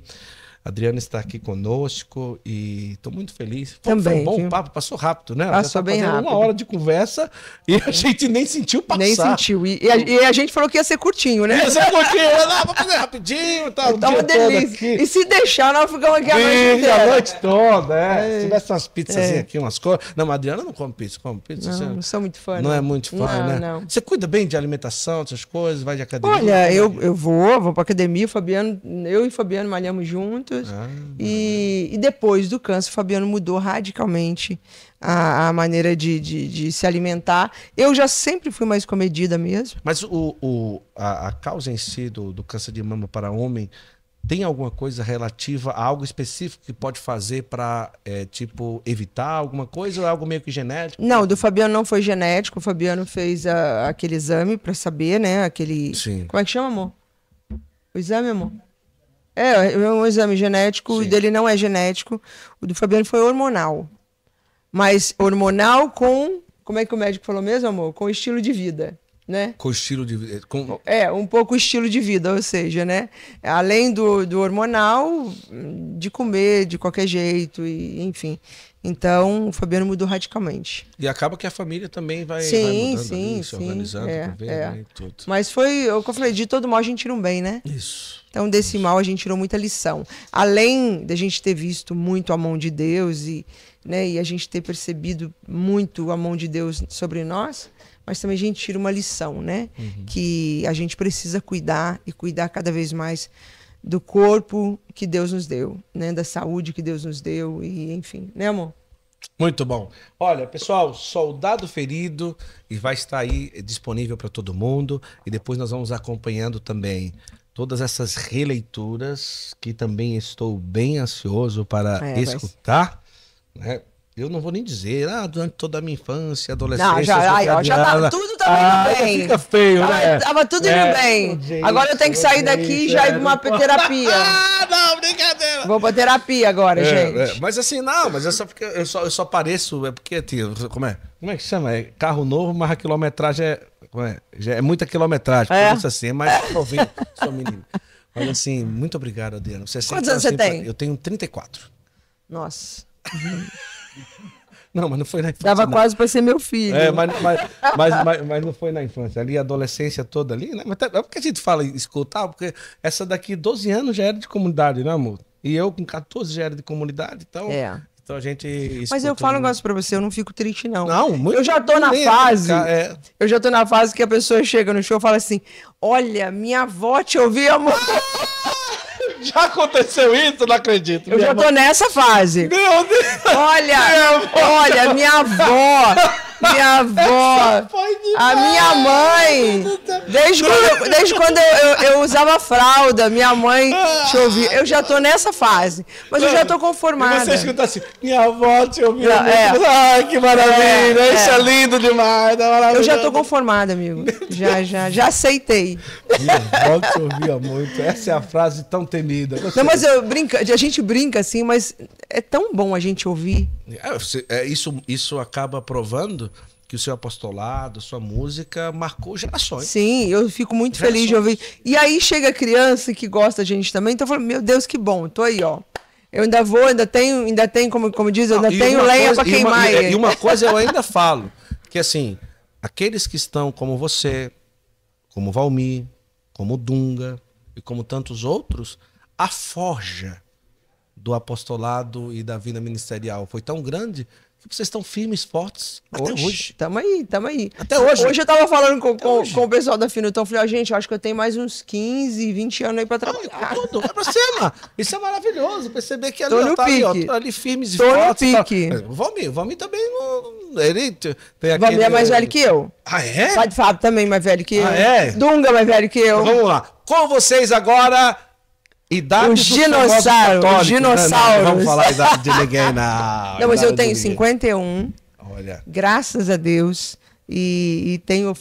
A Adriana está aqui conosco e estou muito feliz. Foi, foi Também, um bom viu? papo, passou rápido, né? Passou bem rápido. uma hora de conversa e a gente nem sentiu passar. Nem sentiu. E, e a, e a gente falou que ia ser curtinho, né? Esse é curtinho, não, vamos fazer rapidinho, tá? Tá uma delícia. E se deixar, nós ficamos aqui a noite inteira. a noite toda, é. Se tivesse umas pizzazinhas É. aqui, umas coisas. Não, mas a Adriana não come pizza, come pizza. Não, você- não sou muito fã. Não é muito fã, não, né? Não. Você cuida bem de alimentação, essas coisas, vai de academia? Olha, eu, eu vou, vou pra academia, o Fabiano, eu e o Fabiano malhamos juntos. Ah. E, e depois do câncer, o Fabiano mudou radicalmente a, a maneira de, de, de se alimentar. Eu já sempre fui mais comedida mesmo. Mas o, o, a, a causa em si do, do câncer de mama para homem tem alguma coisa relativa a algo específico que pode fazer para, tipo, evitar alguma coisa ou é algo meio que genético? Não, do Fabiano não foi genético. O Fabiano fez a- aquele exame para saber, né? Aquele. Sim. Como é que chama, amor? O exame, amor? É, é um exame genético, o Sim. dele não é genético. O do Fabiano foi hormonal. Mas hormonal com. Como é que o médico falou mesmo, amor? Com estilo de vida, né? Com estilo de vida. Com... É, um pouco o estilo de vida, ou seja, né? Além do, do hormonal, de comer de qualquer jeito, e, enfim. Então, o Fabiano mudou radicalmente. E acaba que a família também vai, Sim, vai mudando sim, ali, se organizando é, ver, é. né, tudo. Mas foi, o que eu falei, de todo mal a gente tira um bem, né? Isso. Então, desse mal a gente tirou muita lição. Além da gente ter visto muito a mão de Deus e, né, e a gente ter percebido muito a mão de Deus sobre nós, mas também a gente tira uma lição, né? Que a gente precisa cuidar e cuidar cada vez mais do corpo que Deus nos deu, né? Da saúde que Deus nos deu e enfim, né, amor? Muito bom. Olha, pessoal, Soldado Ferido e vai estar aí disponível para todo mundo e depois nós vamos acompanhando também todas essas releituras que também estou bem ansioso para É, escutar, né? Eu não vou nem dizer, ah, durante toda a minha infância, adolescência. Não, já, ó, já tá, tudo Ah, indo bem. Fica feio, Tava, né? tava tudo indo É, bem. gente, Agora eu tenho que sair gente, daqui e já ir pra uma é. terapia. Ah, não, brincadeira. Vou pra terapia agora, É, gente. é, mas assim, não, mas é só porque eu só, eu só pareço, é porque, tio, como é? Como é que chama? É carro novo, mas a quilometragem é. como é? Já é muita quilometragem, É? por isso assim, é mais novinho, sou menino. Mas assim, muito obrigado, Adriano. Você sempre Quantos anos assim, você tem? Eu tenho 34. Nossa. Não, mas não foi na infância. Dava não. quase pra ser meu filho. É, mas, mas, mas, mas, mas não foi na infância. Ali, a adolescência toda ali, né? Mas tá- é porque a gente fala escutar, porque essa daqui, 12 anos, já era de comunidade, né, amor? E eu, com 14, já era de comunidade, então. É. Então a gente. Mas eu falo um negócio pra você, eu não fico triste, não. Não, muito Eu já tô na fase. é. Eu já tô na fase que a pessoa chega no show e fala assim: Olha, minha avó te ouvia muito. Já aconteceu isso? Não acredito. Eu já tô nessa fase. Meu Deus! Olha, olha, minha avó, minha avó, a minha mãe. Desde quando, eu, desde quando eu, eu- eu usava fralda, minha mãe te ouvia. Eu já tô nessa fase. Mas eu já tô E conformada. você escuta assim, minha avó te ouviu é. Ai, que maravilha! É, Isso é. é lindo demais. tá Eu já tô conformada, amigo. Já, já, já aceitei. Minha avó te ouvia muito. Essa é a frase tão temida. Gostei. Não, mas eu brinca, a gente brinca assim, mas é tão bom a gente ouvir. É, você- é, isso, isso acaba provando que o seu apostolado, sua música marcou gerações. Sim, eu fico muito feliz de ouvir. E aí chega criança que gosta da gente também, então eu falo, meu Deus, que bom, tô aí, ó. Eu ainda vou, ainda tenho, ainda tenho, como, como diz, eu ainda E tenho lenha coisa- para queimar. E, e uma coisa eu ainda falo, que assim, aqueles que estão como você, como Valmir, como Dunga e como tantos outros, a forja do apostolado e da vida ministerial foi tão grande vocês estão firmes, fortes até hoje. Tamo aí, tamo aí. Até hoje. Hoje eu tava falando com, com, com o pessoal da Finutão, falei, ó, gente, eu acho que eu tenho mais uns 15, 20 anos aí pra trabalhar. Tudo, é pra cima. Isso é maravilhoso. Perceber que ali, Tô ó, no tá ali, ó, tá ali firmes e Tô no fortes. tá- pique. O Valmir, Valmir também não. Ele tem aquele. Valmir é mais velho que eu. Ah, é? Pai de Fábio também mais velho que eu. Ah, é? Dunga mais velho que eu. Vamos lá. Com vocês agora, idade Os dinossauros, famosos católicos. os Não, não, dinossauros. Não, vamos falar a idade de ninguém, não. Não, mas eu tenho ninguém. 51, Olha. graças a Deus. E, e tenho,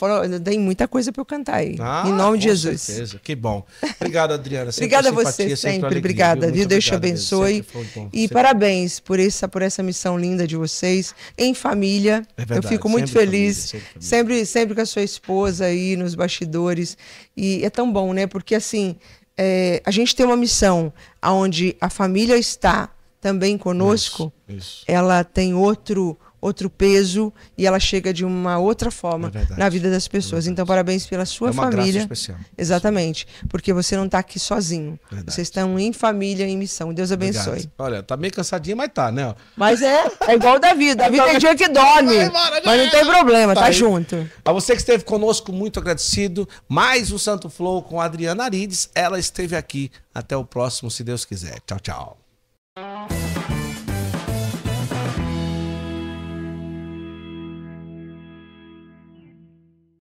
tenho muita coisa pra eu cantar aí. Ah, em nome de Jesus. certeza. Que bom. Obrigado, Adriana. Sempre Obrigada a simpatia, você sempre, alegria, obrigada, viu? Deus te abençoe. Sempre. E Sempre- parabéns por essa, por essa missão linda de vocês, em família. É verdade, eu fico muito sempre feliz, família, sempre família. sempre, sempre com a sua esposa aí nos bastidores. E é tão bom, né? Porque assim, é, a gente tem uma missão onde a família está também conosco, Isso, isso. ela tem outro outro peso e ela chega de uma outra forma É na vida das pessoas. Então, parabéns pela sua É uma graça família. especial. Exatamente, porque você não está aqui sozinho. Verdade. Vocês estão em família, em missão. Deus abençoe. Obrigado. Olha, tá meio cansadinha, mas tá, né? Mas é, é igual o Davi. Davi tem dia que dorme. Embora, Mas não tem problema, Tá tá junto. A você que esteve conosco, muito agradecido. Mais um Santo Flow com a Adriana Arides. Ela esteve aqui. Até o próximo, se Deus quiser. Tchau, tchau.